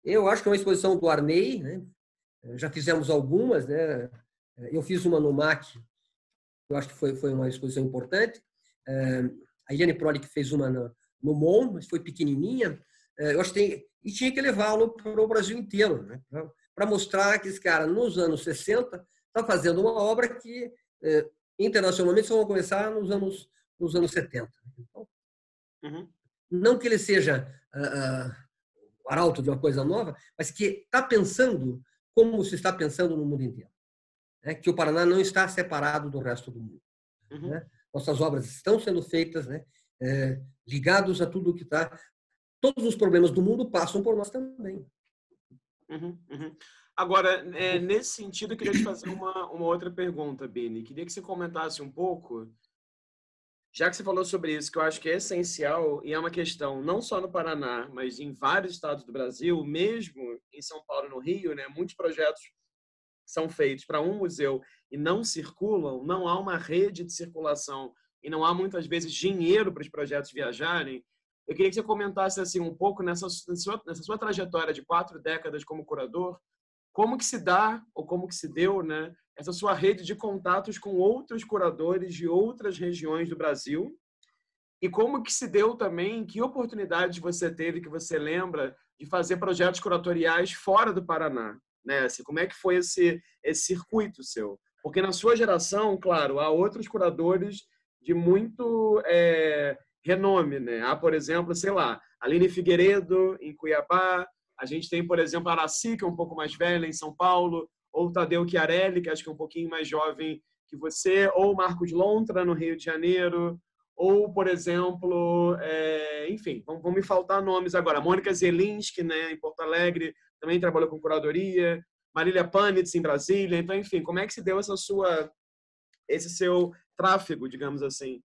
Eu acho que é uma exposição do Arnei, né? já fizemos algumas, né? Eu fiz uma no MAC, eu acho que foi, foi uma exposição importante. A Eliane Proli que fez uma no, MON, mas foi pequenininha. Eu acho que tem, e tinha que levá-lo para o Brasil inteiro, né? para mostrar que esse cara, nos anos 60, está fazendo uma obra que internacionalmente só vão começar nos anos, nos anos 70. Então, uhum. Não que ele seja uh, uh, o arauto de uma coisa nova, mas que está pensando como se está pensando no mundo inteiro. Né? Que o Paraná não está separado do resto do mundo. Uhum. Né? Nossas obras estão sendo feitas né? É, ligados a tudo que está. Todos os problemas do mundo passam por nós também. Uhum, uhum. Agora, é, nesse sentido, eu queria te fazer uma, uma outra pergunta, Bini. Queria que você comentasse um pouco, já que você falou sobre isso, que eu acho que é essencial e é uma questão não só no Paraná, mas em vários estados do Brasil, mesmo em São Paulo no Rio, né? Muitos projetos são feitos para um museu e não circulam, não há uma rede de circulação e não há muitas vezes dinheiro para os projetos viajarem. Eu queria que você comentasse assim um pouco nessa sua, nessa sua trajetória de quatro décadas como curador, como que se dá ou como que se deu, né, essa sua rede de contatos com outros curadores de outras regiões do Brasil e como que se deu também, que oportunidades você teve que você lembra de fazer projetos curatoriais fora do Paraná, né? Assim, como é que foi esse esse circuito seu? Porque na sua geração, claro, há outros curadores de muito é, renome, né? Há, por exemplo, sei lá, Aline Figueiredo em Cuiabá, a gente tem, por exemplo, Araci, que é um pouco mais velha, em São Paulo, ou Tadeu Chiarelli, que acho que é um pouquinho mais jovem que você, ou Marcos Lontra, no Rio de Janeiro, ou, por exemplo, é, enfim, vão, vão, me faltar nomes agora. Mônica Zelinski, né, em Porto Alegre, também trabalhou com curadoria. Marília Panitz, em Brasília. Então, enfim, como é que se deu essa sua, esse seu tráfego, digamos assim?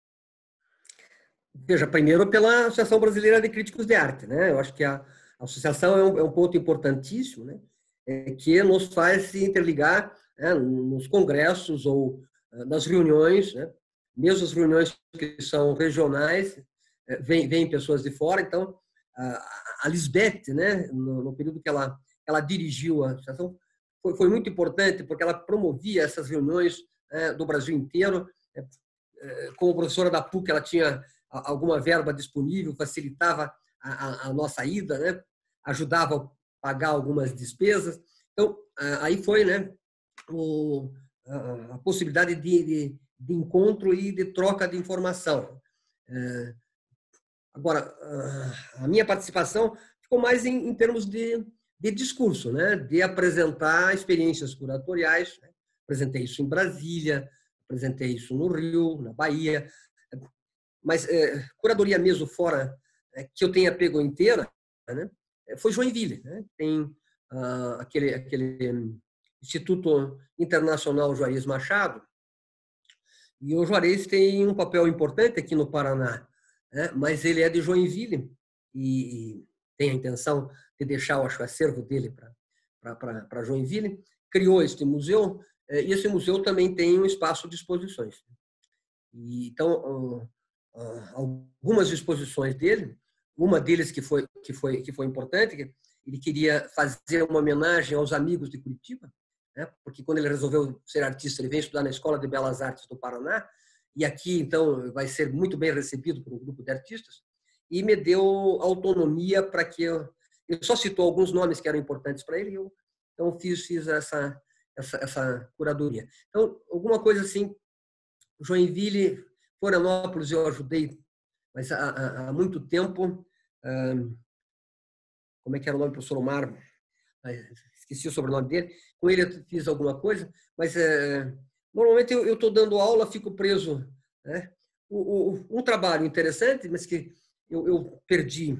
Veja, primeiro pela Associação Brasileira de Críticos de Arte, né? Eu acho que a, a associação é um, é um, ponto importantíssimo, né? É, que nos faz se interligar né? nos congressos ou uh, nas reuniões, né? mesmo as reuniões que são regionais, é, vem, vem pessoas de fora. Então, a, a Lisbeth, né? No, no, período que ela, ela dirigiu a associação, foi, foi muito importante porque ela promovia essas reuniões né? do Brasil inteiro. É, como professora da PUC, ela tinha alguma verba disponível, facilitava a, a, nossa ida, né? ajudava a pagar algumas despesas. Então, aí foi né, o, a, possibilidade de, de, de, encontro e de troca de informação. É, agora, a minha participação ficou mais em, em termos de, de discurso, né? de apresentar experiências curatoriais. Né? Apresentei isso em Brasília, apresentei isso no Rio, na Bahia, mas é, curadoria mesmo fora que eu tenha pego inteira, né, foi Joinville. Né? Tem ah, aquele, aquele Instituto Internacional Juarez Machado, e o Juarez tem um papel importante aqui no Paraná, né? mas ele é de Joinville e, e tem a intenção de deixar o acervo dele para Joinville. Criou este museu, é, e esse museu também tem um espaço de exposições. E, então, algumas exposições dele uma deles que foi que foi que foi importante, ele queria fazer uma homenagem aos amigos de Curitiba, né? Porque quando ele resolveu ser artista, ele veio estudar na Escola de Belas Artes do Paraná e aqui então vai ser muito bem recebido por um grupo de artistas e me deu autonomia para que eu ele só citou alguns nomes que eram importantes para ele, eu então fiz fiz essa essa, essa curadoria. Então, alguma coisa assim, Joinville, Florianópolis eu ajudei mas há, há, muito tempo, como é que era o nome do professor Omar? Esqueci o sobrenome dele. Com ele eu fiz alguma coisa, mas é, normalmente eu estou dando aula, fico preso. Né? Um trabalho interessante, mas que eu, eu, perdi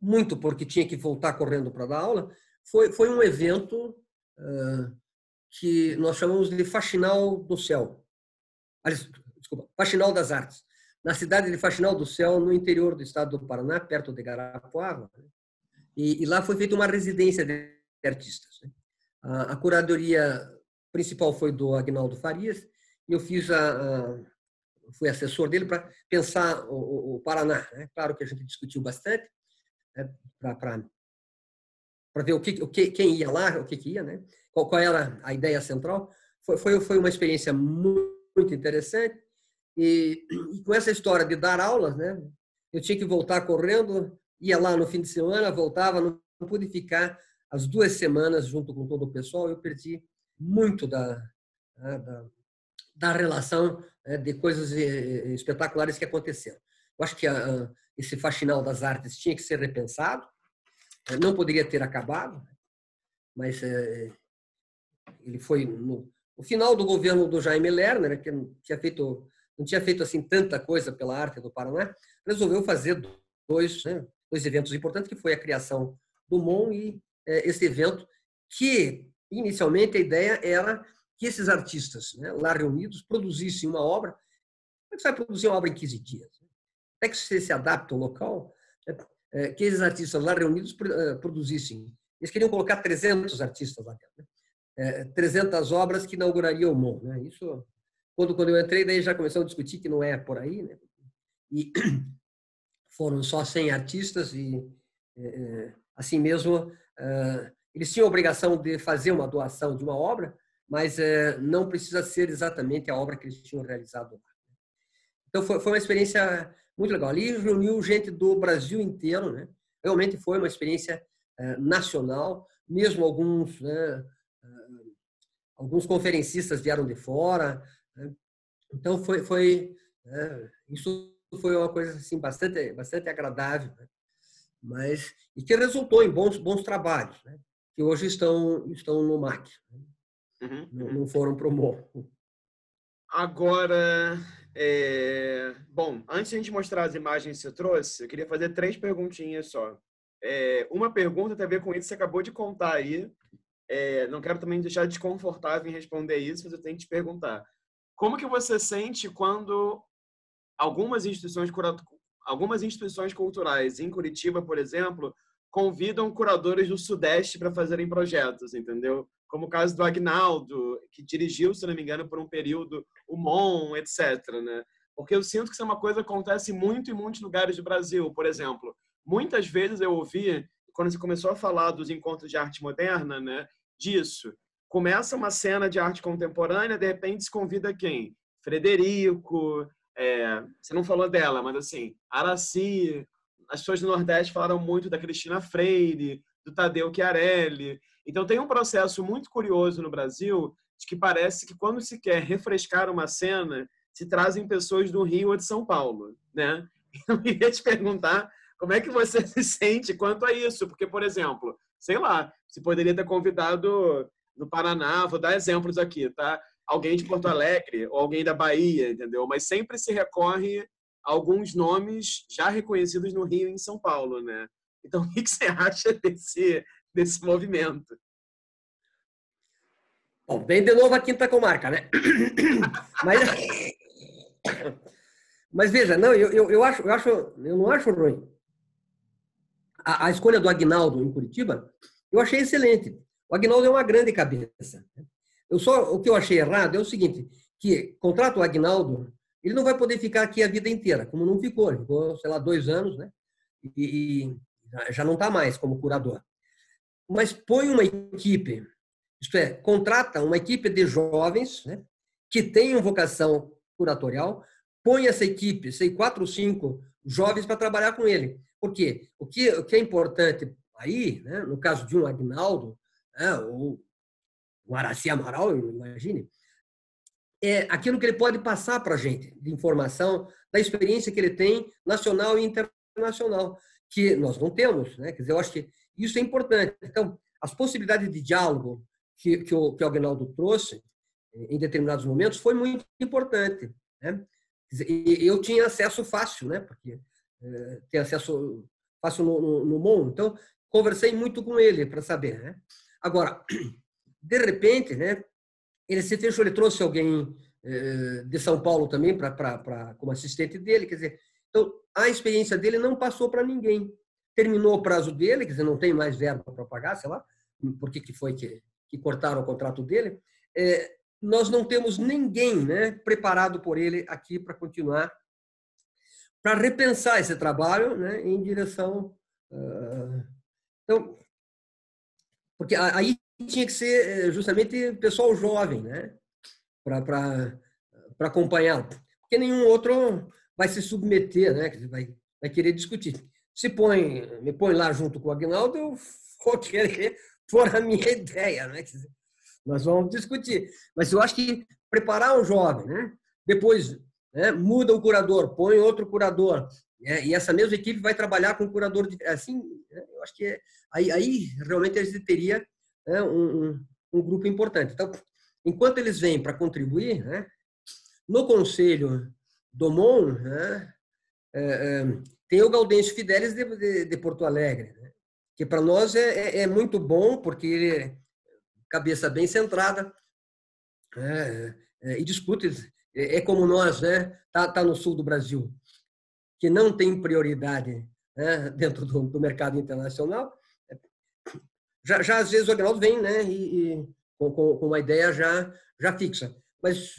muito porque tinha que voltar correndo para dar aula, foi, foi um evento uh, que nós chamamos de Faxinal do Céu. Desculpa, Faxinal das Artes na cidade de Faxinal do Céu, no interior do estado do Paraná, perto de Garapuava. Né? E, e, lá foi feita uma residência de artistas. Né? A, a, curadoria principal foi do Agnaldo Farias, e eu fiz a, a fui assessor dele para pensar o, o, o Paraná. Né? Claro que a gente discutiu bastante né? para ver o que, o que, quem ia lá, o que, que ia, né? Qual, qual era a ideia central. Foi, foi, foi uma experiência muito, muito interessante. E, e, com essa história de dar aulas, né? Eu tinha que voltar correndo, ia lá no fim de semana, voltava, não pude ficar as duas semanas junto com todo o pessoal. Eu perdi muito da, né, da, da relação né, de coisas eh, espetaculares que aconteceram. Eu acho que a, esse faxinal das artes tinha que ser repensado, né, não poderia ter acabado, mas é, ele foi no, no, final do governo do Jaime Lerner, que tinha feito, não tinha feito assim tanta coisa pela arte do Paraná, resolveu fazer dois, né, dois eventos importantes, que foi a criação do MON e é, esse evento, que inicialmente a ideia era que esses artistas né, lá reunidos produzissem uma obra. Como é que você vai produzir uma obra em 15 dias? Até que você se adapta ao local, né, é, que esses artistas lá reunidos é, produzissem. Eles queriam colocar 300 artistas lá dentro. Né? É, 300 obras que inaugurariam o MON. Né? Isso, quando, quando eu entrei, daí já começou a discutir que não é por aí. Né? E foram só 100 artistas e, é, é, assim mesmo, eles tinham a obrigação de fazer uma doação de uma obra, mas é, não precisa ser exatamente a obra que eles tinham realizado lá. Então foi, foi uma experiência muito legal. Ali reuniu gente do Brasil inteiro, né? Realmente foi uma experiência nacional, mesmo alguns né, é, alguns conferencistas vieram de fora. Né? Então foi foi é, isso foi uma coisa assim bastante bastante agradável, né? mas e que resultou em bons bons trabalhos, né? que hoje estão estão no MAC. Né? Uhum. Não, não foram para o. Agora, é... bom, antes de a gente mostrar as imagens que você trouxe, eu queria fazer três perguntinhas só. É... Uma pergunta tem a ver com isso que você acabou de contar aí. É... Não quero também deixar desconfortável em responder isso, mas eu tenho que te perguntar. Como que você sente quando algumas instituições, algumas instituições culturais, em Curitiba, por exemplo, convidam curadores do Sudeste para fazerem projetos, entendeu? Como o caso do Agnaldo, que dirigiu, se não me engano, por um período o MON, etc. Né? Porque eu sinto que isso é uma coisa que acontece muito em muitos lugares do Brasil. Por exemplo, muitas vezes eu ouvi, quando você começou a falar dos encontros de arte moderna, né, disso. Começa uma cena de arte contemporânea, de repente se convida quem? Frederico, é, você não falou dela, mas assim, Araci, as pessoas do Nordeste falaram muito da Cristina Freire, do Tadeu Chiarelli. Então tem um processo muito curioso no Brasil de que parece que quando se quer refrescar uma cena, se trazem pessoas do Rio ou de São Paulo, né? Eu queria te perguntar como é que você se sente quanto a isso, porque por exemplo, sei lá, se poderia ter convidado no Paraná, vou dar exemplos aqui, tá? Alguém de Porto Alegre ou alguém da Bahia, entendeu? Mas sempre se recorre alguns nomes já reconhecidos no Rio e em São Paulo, né? Então, o que você acha desse, desse movimento? Bom, vem de novo a quinta comarca, né? Mas, mas veja, não, eu, eu, eu, acho, eu, acho, eu não acho ruim. A, a escolha do Agnaldo em Curitiba, eu achei excelente. O Agnaldo é uma grande cabeça. Eu só, o que eu achei errado é o seguinte, que contrata o Agnaldo ele não vai poder ficar aqui a vida inteira, como não ficou. Ele ficou, sei lá, dois anos, né? E, e já não está mais como curador. Mas põe uma equipe, isto é, contrata uma equipe de jovens, né? Que tenham vocação curatorial, põe essa equipe, sei, quatro ou cinco jovens para trabalhar com ele. Por quê? O que, o que é importante aí, né? no caso de um Agnaldo, né? ou um Araci Amaral, imagine, é aquilo que ele pode passar para a gente de informação, da experiência que ele tem nacional e internacional, que nós não temos. Né? Quer dizer, eu acho que isso é importante. Então, as possibilidades de diálogo que, que, o, que o trouxe em determinados momentos foi muito importante. Né? Dizer, eu tinha acesso fácil, né? porque é, tem acesso fácil no, no, no então conversei muito com ele para saber. Né? Agora, de repente, né, ele se fechou, ele trouxe alguém eh, de São Paulo também para como assistente dele, quer dizer, então a experiência dele não passou para ninguém. Terminou o prazo dele, quer dizer, não tem mais verba para pagar, sei lá, por que, que foi que, que cortaram o contrato dele. É, nós não temos ninguém né, preparado por ele aqui para continuar, para repensar esse trabalho né, em direção. Uh, então, porque aí tinha que ser justamente pessoal jovem, né? Para acompanhar. Porque nenhum outro vai se submeter, né? Vai, vai querer discutir. Se põe, me põe lá junto com o Agnaldo, eu vou querer pôr a minha ideia, né? Nós vamos discutir. Mas eu acho que preparar um jovem, né? Depois né, muda o curador, põe outro curador, né? e essa mesma equipe vai trabalhar com o curador. De, assim, né? eu acho que é, aí, aí realmente a gente teria né, um, um, grupo importante. Então, enquanto eles vêm para contribuir, né, no conselho do MON, né, é, é, tem o Gaudêncio Fidelis de, de, de Porto Alegre, né, que para nós é, é, é, muito bom, porque ele é cabeça bem centrada é, e discute. É, é como nós, né? Tá, tá no sul do Brasil, que não tem prioridade né, dentro do, do mercado internacional. Já, já às vezes o Agnaldo vem, né? E, e com, com, uma ideia já já fixa. Mas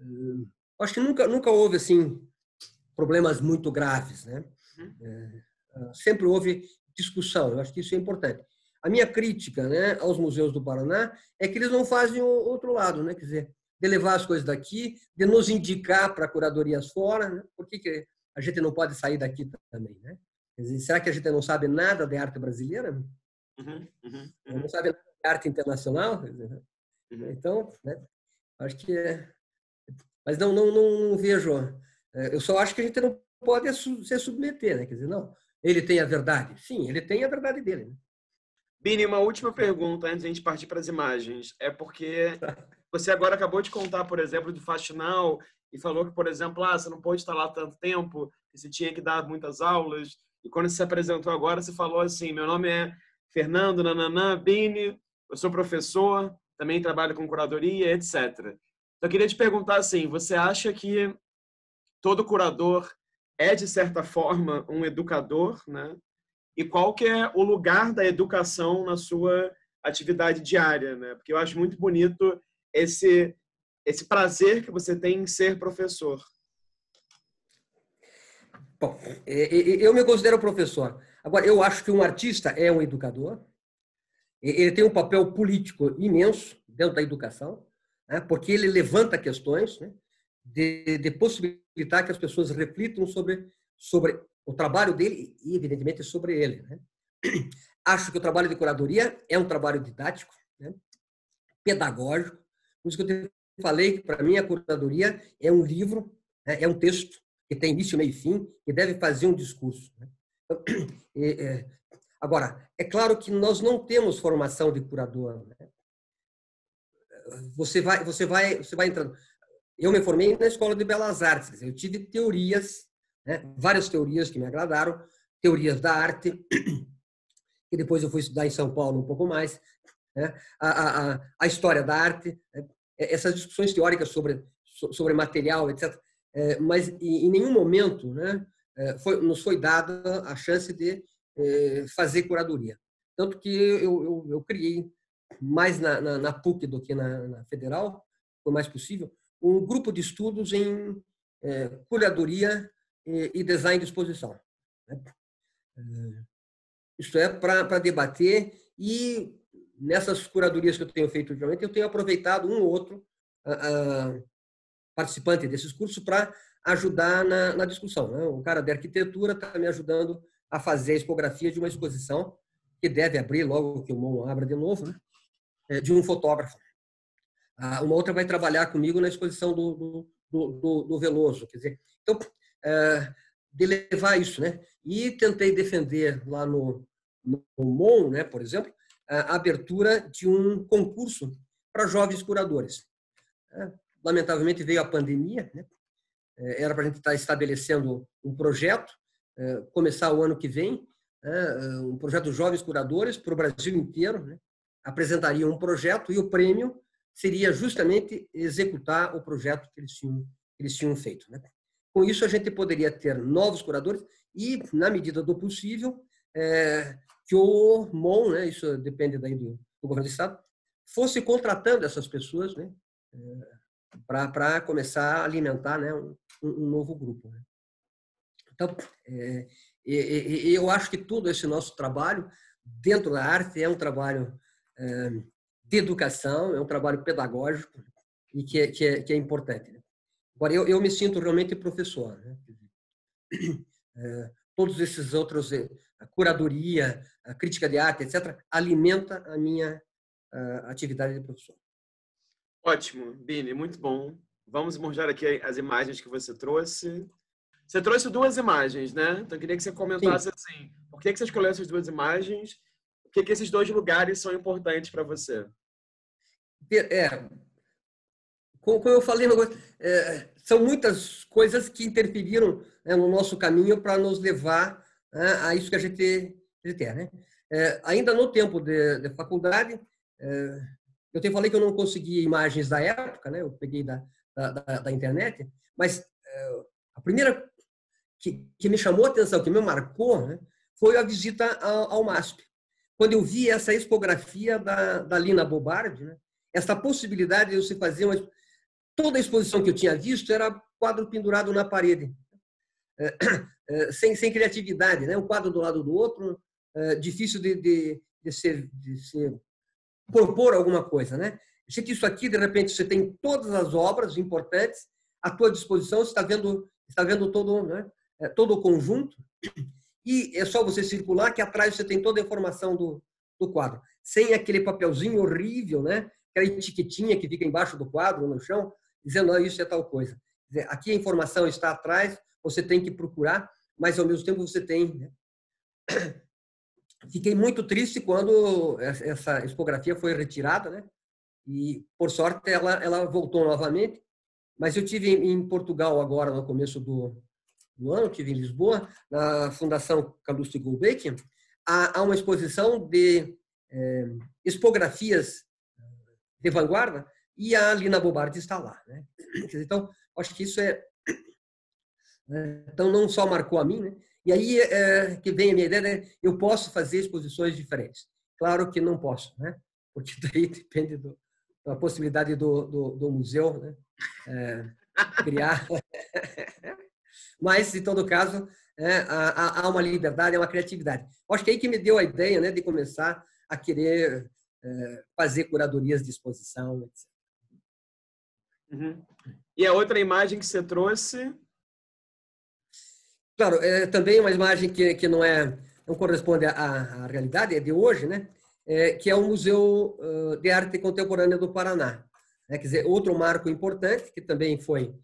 hum, acho que nunca nunca houve assim problemas muito graves, né? Uhum. É, sempre houve discussão. Eu acho que isso é importante. A minha crítica, né, aos museus do Paraná é que eles não fazem o outro lado, né? Quer dizer, de levar as coisas daqui, de nos indicar para curadorias fora. Né? Por que, que a gente não pode sair daqui também? Né? Dizer, será que a gente não sabe nada de arte brasileira? Uhum, uhum, uhum. Não sabe nada de arte internacional? Né? Uhum. Então, né? acho que é... Mas não, não, não, não, vejo... É, eu só acho que a gente não pode se submeter, né? Quer dizer, não, ele tem a verdade. Sim, ele tem a verdade dele. Né? Bini, uma última pergunta antes de a gente partir para as imagens. É porque Você agora acabou de contar, por exemplo, do Faxinal e falou que, por exemplo, ah, você não pôde estar lá tanto tempo, que você tinha que dar muitas aulas. E quando você se apresentou agora, você falou assim: meu nome é Fernando Nananã Bini, eu sou professor, também trabalho com curadoria, etc. Então, eu queria te perguntar assim: você acha que todo curador é, de certa forma, um educador, né? E qual que é o lugar da educação na sua atividade diária, né? Porque eu acho muito bonito esse esse prazer que você tem em ser professor? Bom, eu me considero professor. Agora, eu acho que um artista é um educador. Ele tem um papel político imenso dentro da educação, né? porque ele levanta questões né? de, de, possibilitar que as pessoas reflitam sobre, sobre o trabalho dele e, evidentemente, sobre ele. Né? Acho que o trabalho de curadoria é um trabalho didático, né? pedagógico, por isso que eu falei que, para mim, a curadoria é um livro, né? é um texto que tem início, meio e fim, que deve fazer um discurso. Né? é, agora, é claro que nós não temos formação de curador. Né? Você vai, você vai, você vai entrando. Eu me formei na Escola de Belas Artes. Eu tive teorias, várias teorias que me agradaram, teorias da arte, que depois eu fui estudar em São Paulo um pouco mais, a, a, a história da arte? Essas discussões teóricas sobre, sobre material, etc. É, mas em nenhum momento né, é, foi, nos foi dada a chance de é, fazer curadoria. Tanto que eu, eu, eu criei, mais na, na, na, PUC do que na, na Federal, foi mais possível, um grupo de estudos em é, curadoria e, design de exposição. Né? É, isto é, para debater e nessas curadorias que eu tenho feito ultimamente, eu tenho aproveitado um ou outro uh, participante desses cursos para ajudar na, na discussão. Né? O cara da arquitetura está me ajudando a fazer a expografia de uma exposição que deve abrir logo que o MON abra de novo, né? É, de um fotógrafo. Uh, uma outra vai trabalhar comigo na exposição do, do, do, do Veloso. Quer dizer, então, uh, de levar isso, né? E tentei defender lá no, no MON, né, por exemplo, a abertura de um concurso para jovens curadores. É, lamentavelmente veio a pandemia, né? É, era para a gente estar estabelecendo um projeto, é, começar o ano que vem, um projeto Jovens Curadores para o Brasil inteiro. Né? Apresentariam um projeto e o prêmio seria justamente executar o projeto que eles tinham, que eles tinham feito. Né? Com isso, a gente poderia ter novos curadores e, na medida do possível, que o MON, né, isso depende daí do, do governo do Estado, fosse contratando essas pessoas né, é, para começar a alimentar né, um, um novo grupo. Né. Então, é, e, e, eu acho que todo esse nosso trabalho dentro da arte é um trabalho de educação, é um trabalho pedagógico e que é, que é, que é importante. Né? Agora, eu, eu me sinto realmente professor. Né? É, todos esses outros, a curadoria, a crítica de arte, etc., alimenta a minha a atividade de professor. Ótimo, Bini, muito bom. Vamos mostrar aqui as imagens que você trouxe. Você trouxe duas imagens, né? Então, eu queria que você comentasse Sim. assim, por que, que você escolheu essas duas imagens? Por que, que esses dois lugares são importantes para você? É, como eu falei, é, são muitas coisas que interferiram né, no nosso caminho para nos levar a isso que a gente, a gente quer. Né? É, ainda no tempo de, de faculdade, é, eu te falei que eu não consegui imagens da época, né? eu peguei da, da, da internet, mas é, a primeira que, que, me chamou a atenção, que me marcou, né, foi a visita ao, ao MASP. Quando eu vi essa expografia da, da Lina Bobardi, né, essa possibilidade de você fazer uma, toda a exposição que eu tinha visto era quadro pendurado na parede, é, é, sem, sem criatividade, né? um quadro do lado do outro, é, difícil de, de, de, ser, de propor alguma coisa, né? Gente, isso aqui, de repente, você tem todas as obras importantes à tua disposição, você está vendo, está vendo todo, né? todo o conjunto, e é só você circular que atrás você tem toda a informação do, do quadro, sem aquele papelzinho horrível, né? aquela etiquetinha que fica embaixo do quadro, no chão, dizendo, oh, isso é tal coisa. Dizer, aqui a informação está atrás, você tem que procurar, mas ao mesmo tempo você tem. Né? Fiquei muito triste quando essa expografia foi retirada, né? E por sorte ela ela voltou novamente. Mas eu tive em Portugal agora no começo do, do ano, tive em Lisboa, na Fundação Calouste Gulbenkian, há, há uma exposição de é, expografias de vanguarda e a Lina Bobardi está lá. Né? Então, acho que isso é. Né? Então, não só marcou a mim, né? e aí é, que vem a minha ideia, né? eu posso fazer exposições diferentes. Claro que não posso, né? porque daí depende do, da possibilidade do, do, do museu né? É, criar. Mas, em todo caso, é, há, há, uma liberdade, há uma criatividade. Acho que é aí que me deu a ideia né, de começar a querer é, fazer curadorias de exposição, etc. Uhum. E a outra imagem que você trouxe? Claro, é também uma imagem que, que não é não corresponde à, à realidade, é de hoje, né? É, que é o Museu de Arte Contemporânea do Paraná. É, quer dizer, outro marco importante, que também foi,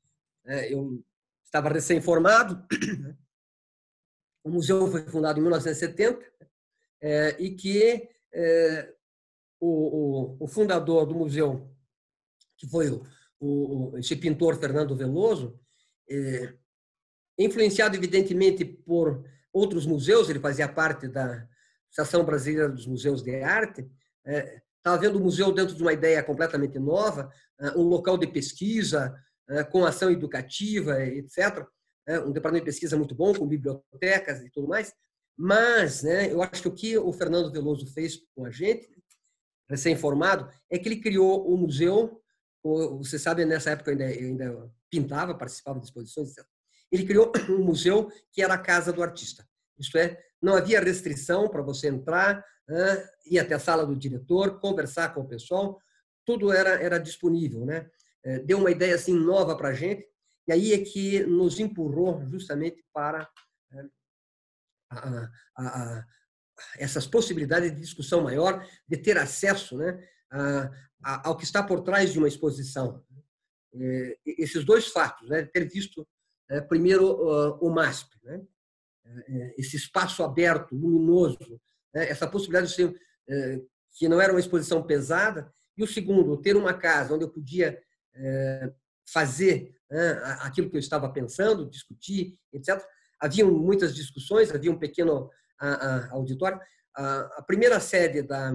é, eu estava recém-formado, né? o museu foi fundado em 1970, é, e que é, o, o, o, fundador do museu, que foi o, o, esse pintor Fernando Veloso, é, influenciado evidentemente por outros museus, ele fazia parte da Associação Brasileira dos Museus de Arte, é, estava vendo o museu dentro de uma ideia completamente nova, é, um local de pesquisa, é, com ação educativa, etc. Um departamento de pesquisa muito bom, com bibliotecas e tudo mais. Mas né, eu acho que o que o Fernando Veloso fez com a gente, recém-formado, é que ele criou o museu você sabe, nessa época eu ainda, eu ainda pintava, participava de exposições, etc. Ele criou um museu que era a casa do artista. Isto é, não havia restrição para você entrar, ir até a sala do diretor, conversar com o pessoal, tudo era, era disponível. Né? É, deu uma ideia assim nova para a gente, e aí é que nos empurrou justamente para é, a, a, a, essas possibilidades de discussão maior, de ter acesso né, ao que está por trás de uma exposição. É, esses dois fatos, né? ter visto primeiro o MASP, né? É, esse espaço aberto, luminoso, né? essa possibilidade de ser que não era uma exposição pesada, e o segundo, ter uma casa onde eu podia fazer né, aquilo que eu estava pensando, discutir, etc. Havia muitas discussões, havia um pequeno auditório. A primeira sede da,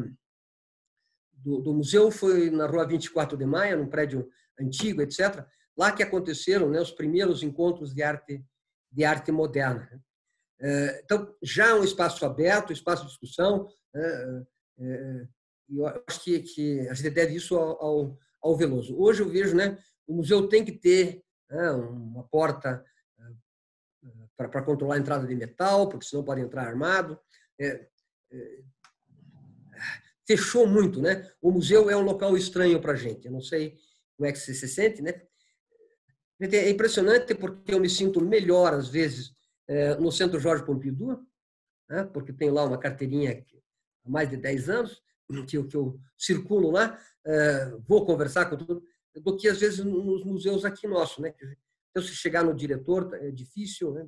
do, do, museu foi na rua 24 de maio, num prédio antigo, etc. Lá que aconteceram né, os primeiros encontros de arte, de arte moderna. É, então, já um espaço aberto, um espaço de discussão. Né, é, eu acho que, que a gente deve isso ao, ao, Veloso. Hoje eu vejo, né, o museu tem que ter né, uma porta é, para controlar a entrada de metal, porque senão pode entrar armado. É, é, fechou muito, né? O museu é um local estranho para a gente. Eu não sei como é que você se sente, né? É impressionante porque eu me sinto melhor, às vezes, é, no Centro Jorge Pompidou, né? porque tenho lá uma carteirinha há mais de 10 anos, que eu, que eu circulo lá, é, vou conversar com tudo, do que, às vezes, nos museus aqui nossos. Né? Então, se chegar no diretor, é difícil. Né?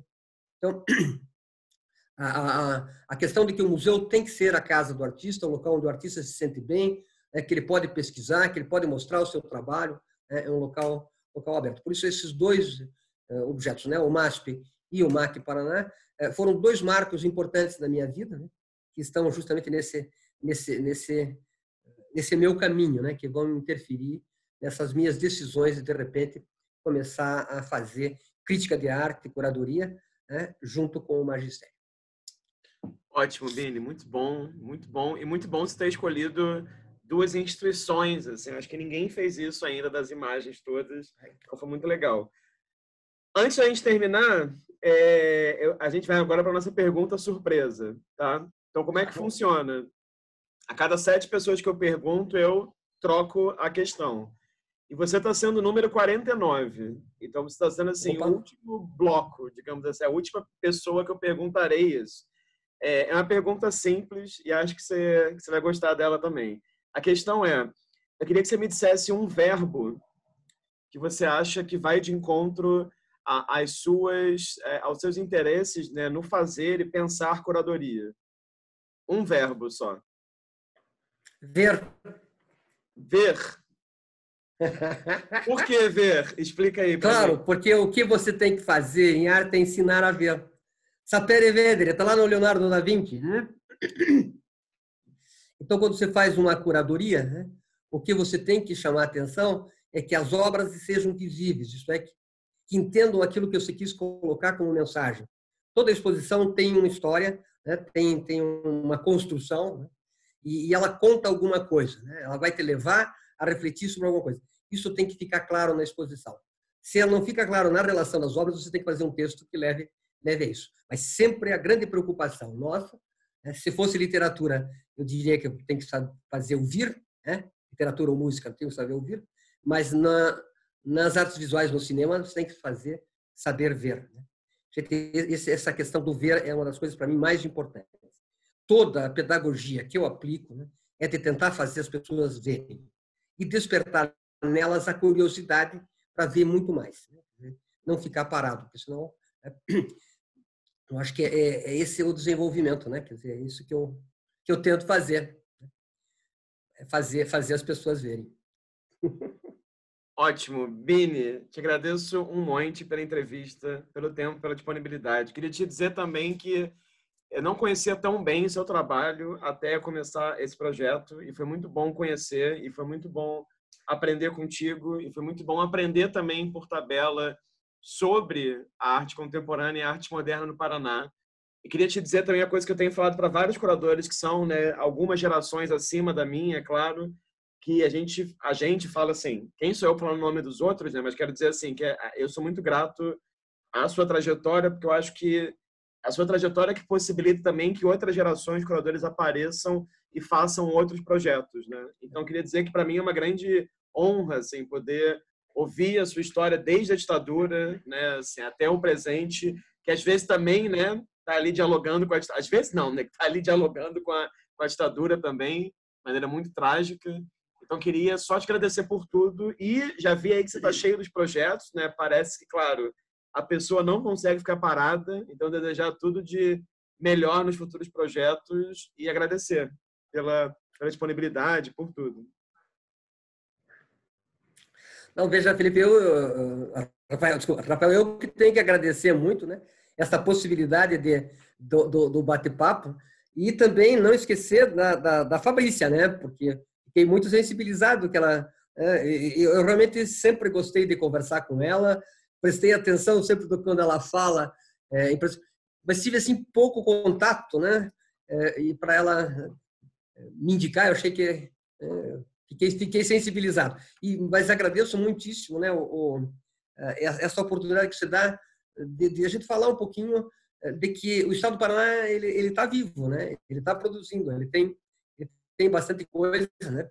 Então, a, a, a questão de que o museu tem que ser a casa do artista, o local onde o artista se sente bem, é, que ele pode pesquisar, que ele pode mostrar o seu trabalho, é, é um local local aberto. Por isso, esses dois uh, objetos, né, o MASP e o MAC Paraná, uh, foram dois marcos importantes da minha vida, né, que estão justamente nesse, nesse, nesse, nesse meu caminho, né, que vão interferir nessas minhas decisões de, de repente, começar a fazer crítica de arte, curadoria, né, junto com o magistério. Ótimo, Bini, muito bom, muito bom. E muito bom você ter escolhido duas instituições, assim, acho que ninguém fez isso ainda das imagens todas, então foi muito legal. Antes da gente terminar, é, eu, a gente vai agora para nossa pergunta surpresa, tá? Então, como é que tá funciona? A cada sete pessoas que eu pergunto, eu troco a questão. E você está sendo o número 49. Então, você está sendo, assim, Opa. o último bloco, digamos assim, a última pessoa que eu perguntarei isso. É, é uma pergunta simples e acho que você, que você vai gostar dela também. A questão é, eu queria que você me dissesse um verbo que você acha que vai de encontro às suas, é, aos seus interesses né, no fazer e pensar curadoria. Um verbo só. Ver. Ver. Por que ver? Explica aí. Claro, mim. porque o que você tem que fazer em arte é ensinar a ver. Sapere vedere, está lá no Leonardo da Vinci. Né? Então, quando você faz uma curadoria, né, o que você tem que chamar atenção é que as obras sejam visíveis, isto é, que, que entendam aquilo que você quis colocar como mensagem. Toda exposição tem uma história, né, tem, tem uma construção, né, e, e, ela conta alguma coisa. Né, ela vai te levar a refletir sobre alguma coisa. Isso tem que ficar claro na exposição. Se ela não fica claro na relação das obras, você tem que fazer um texto que leve, leve a isso. Mas sempre a grande preocupação nossa? Se fosse literatura, eu diria que tenho que fazer ouvir, né? literatura ou música, tenho que saber ouvir, mas na, nas artes visuais, no cinema, você tem que fazer saber ver. Né? Essa questão do ver é uma das coisas para mim mais importantes. Toda a pedagogia que eu aplico né, é de tentar fazer as pessoas verem e despertar nelas a curiosidade para ver muito mais. Né? Não ficar parado, porque senão eu acho que é, é, é esse o desenvolvimento, né? Quer dizer, é isso que eu, que eu tento fazer. Né? É fazer, fazer as pessoas verem. Ótimo. Bini, te agradeço um monte pela entrevista, pelo tempo, pela disponibilidade. Queria te dizer também que eu não conhecia tão bem o seu trabalho até começar esse projeto e foi muito bom conhecer e foi muito bom aprender contigo e foi muito bom aprender também por tabela sobre a arte contemporânea e a arte moderna no Paraná. E queria te dizer também a coisa que eu tenho falado para vários curadores que são né, algumas gerações acima da minha, é claro, que a gente a gente fala assim, quem sou eu falando o nome dos outros, né? Mas quero dizer assim que é, eu sou muito grato à sua trajetória, porque eu acho que a sua trajetória que possibilita também que outras gerações de curadores apareçam e façam outros projetos, né? Então queria dizer que para mim é uma grande honra assim poder ouvir a sua história desde a ditadura, né, assim, até o presente, que às vezes também, né, tá ali dialogando com a às vezes não, né, tá ali dialogando com a, com a ditadura também, de maneira muito trágica. Então queria só te agradecer por tudo e já vi aí que você está cheio dos projetos, né? Parece que, claro, a pessoa não consegue ficar parada, então desejar tudo de melhor nos futuros projetos e agradecer pela, pela disponibilidade, por tudo. Não, veja, Felipe, eu, Rafael, desculpa, Rafael, eu que tenho que agradecer muito, né? Essa possibilidade de, do, do, do bate-papo e também não esquecer da, da, da, Fabrícia, né? Porque fiquei muito sensibilizado que ela... É, eu realmente sempre gostei de conversar com ela, prestei atenção sempre quando ela fala, é, mas tive assim pouco contato, né? É, e para ela é, me indicar, eu achei que é, Fiquei, fiquei sensibilizado. E, mas agradeço muitíssimo né, o, o, é, essa oportunidade que você dá de, de, a gente falar um pouquinho é, de que o Estado do Paraná ele está vivo, né? ele está produzindo, ele tem, ele tem bastante coisa, né?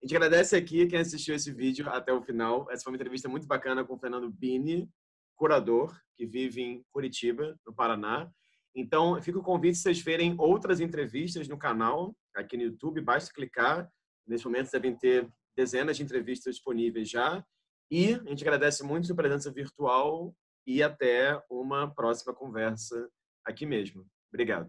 A gente agradece aqui quem assistiu esse vídeo até o final. Essa foi uma entrevista muito bacana com o Fernando Bini, curador, que vive em Curitiba, no Paraná. Então, fica o convite vocês verem outras entrevistas no canal, aqui no YouTube, basta clicar. Nesse momento devem ter dezenas de entrevistas disponíveis já. E a gente agradece muito sua presença virtual e até uma próxima conversa aqui mesmo. Obrigado.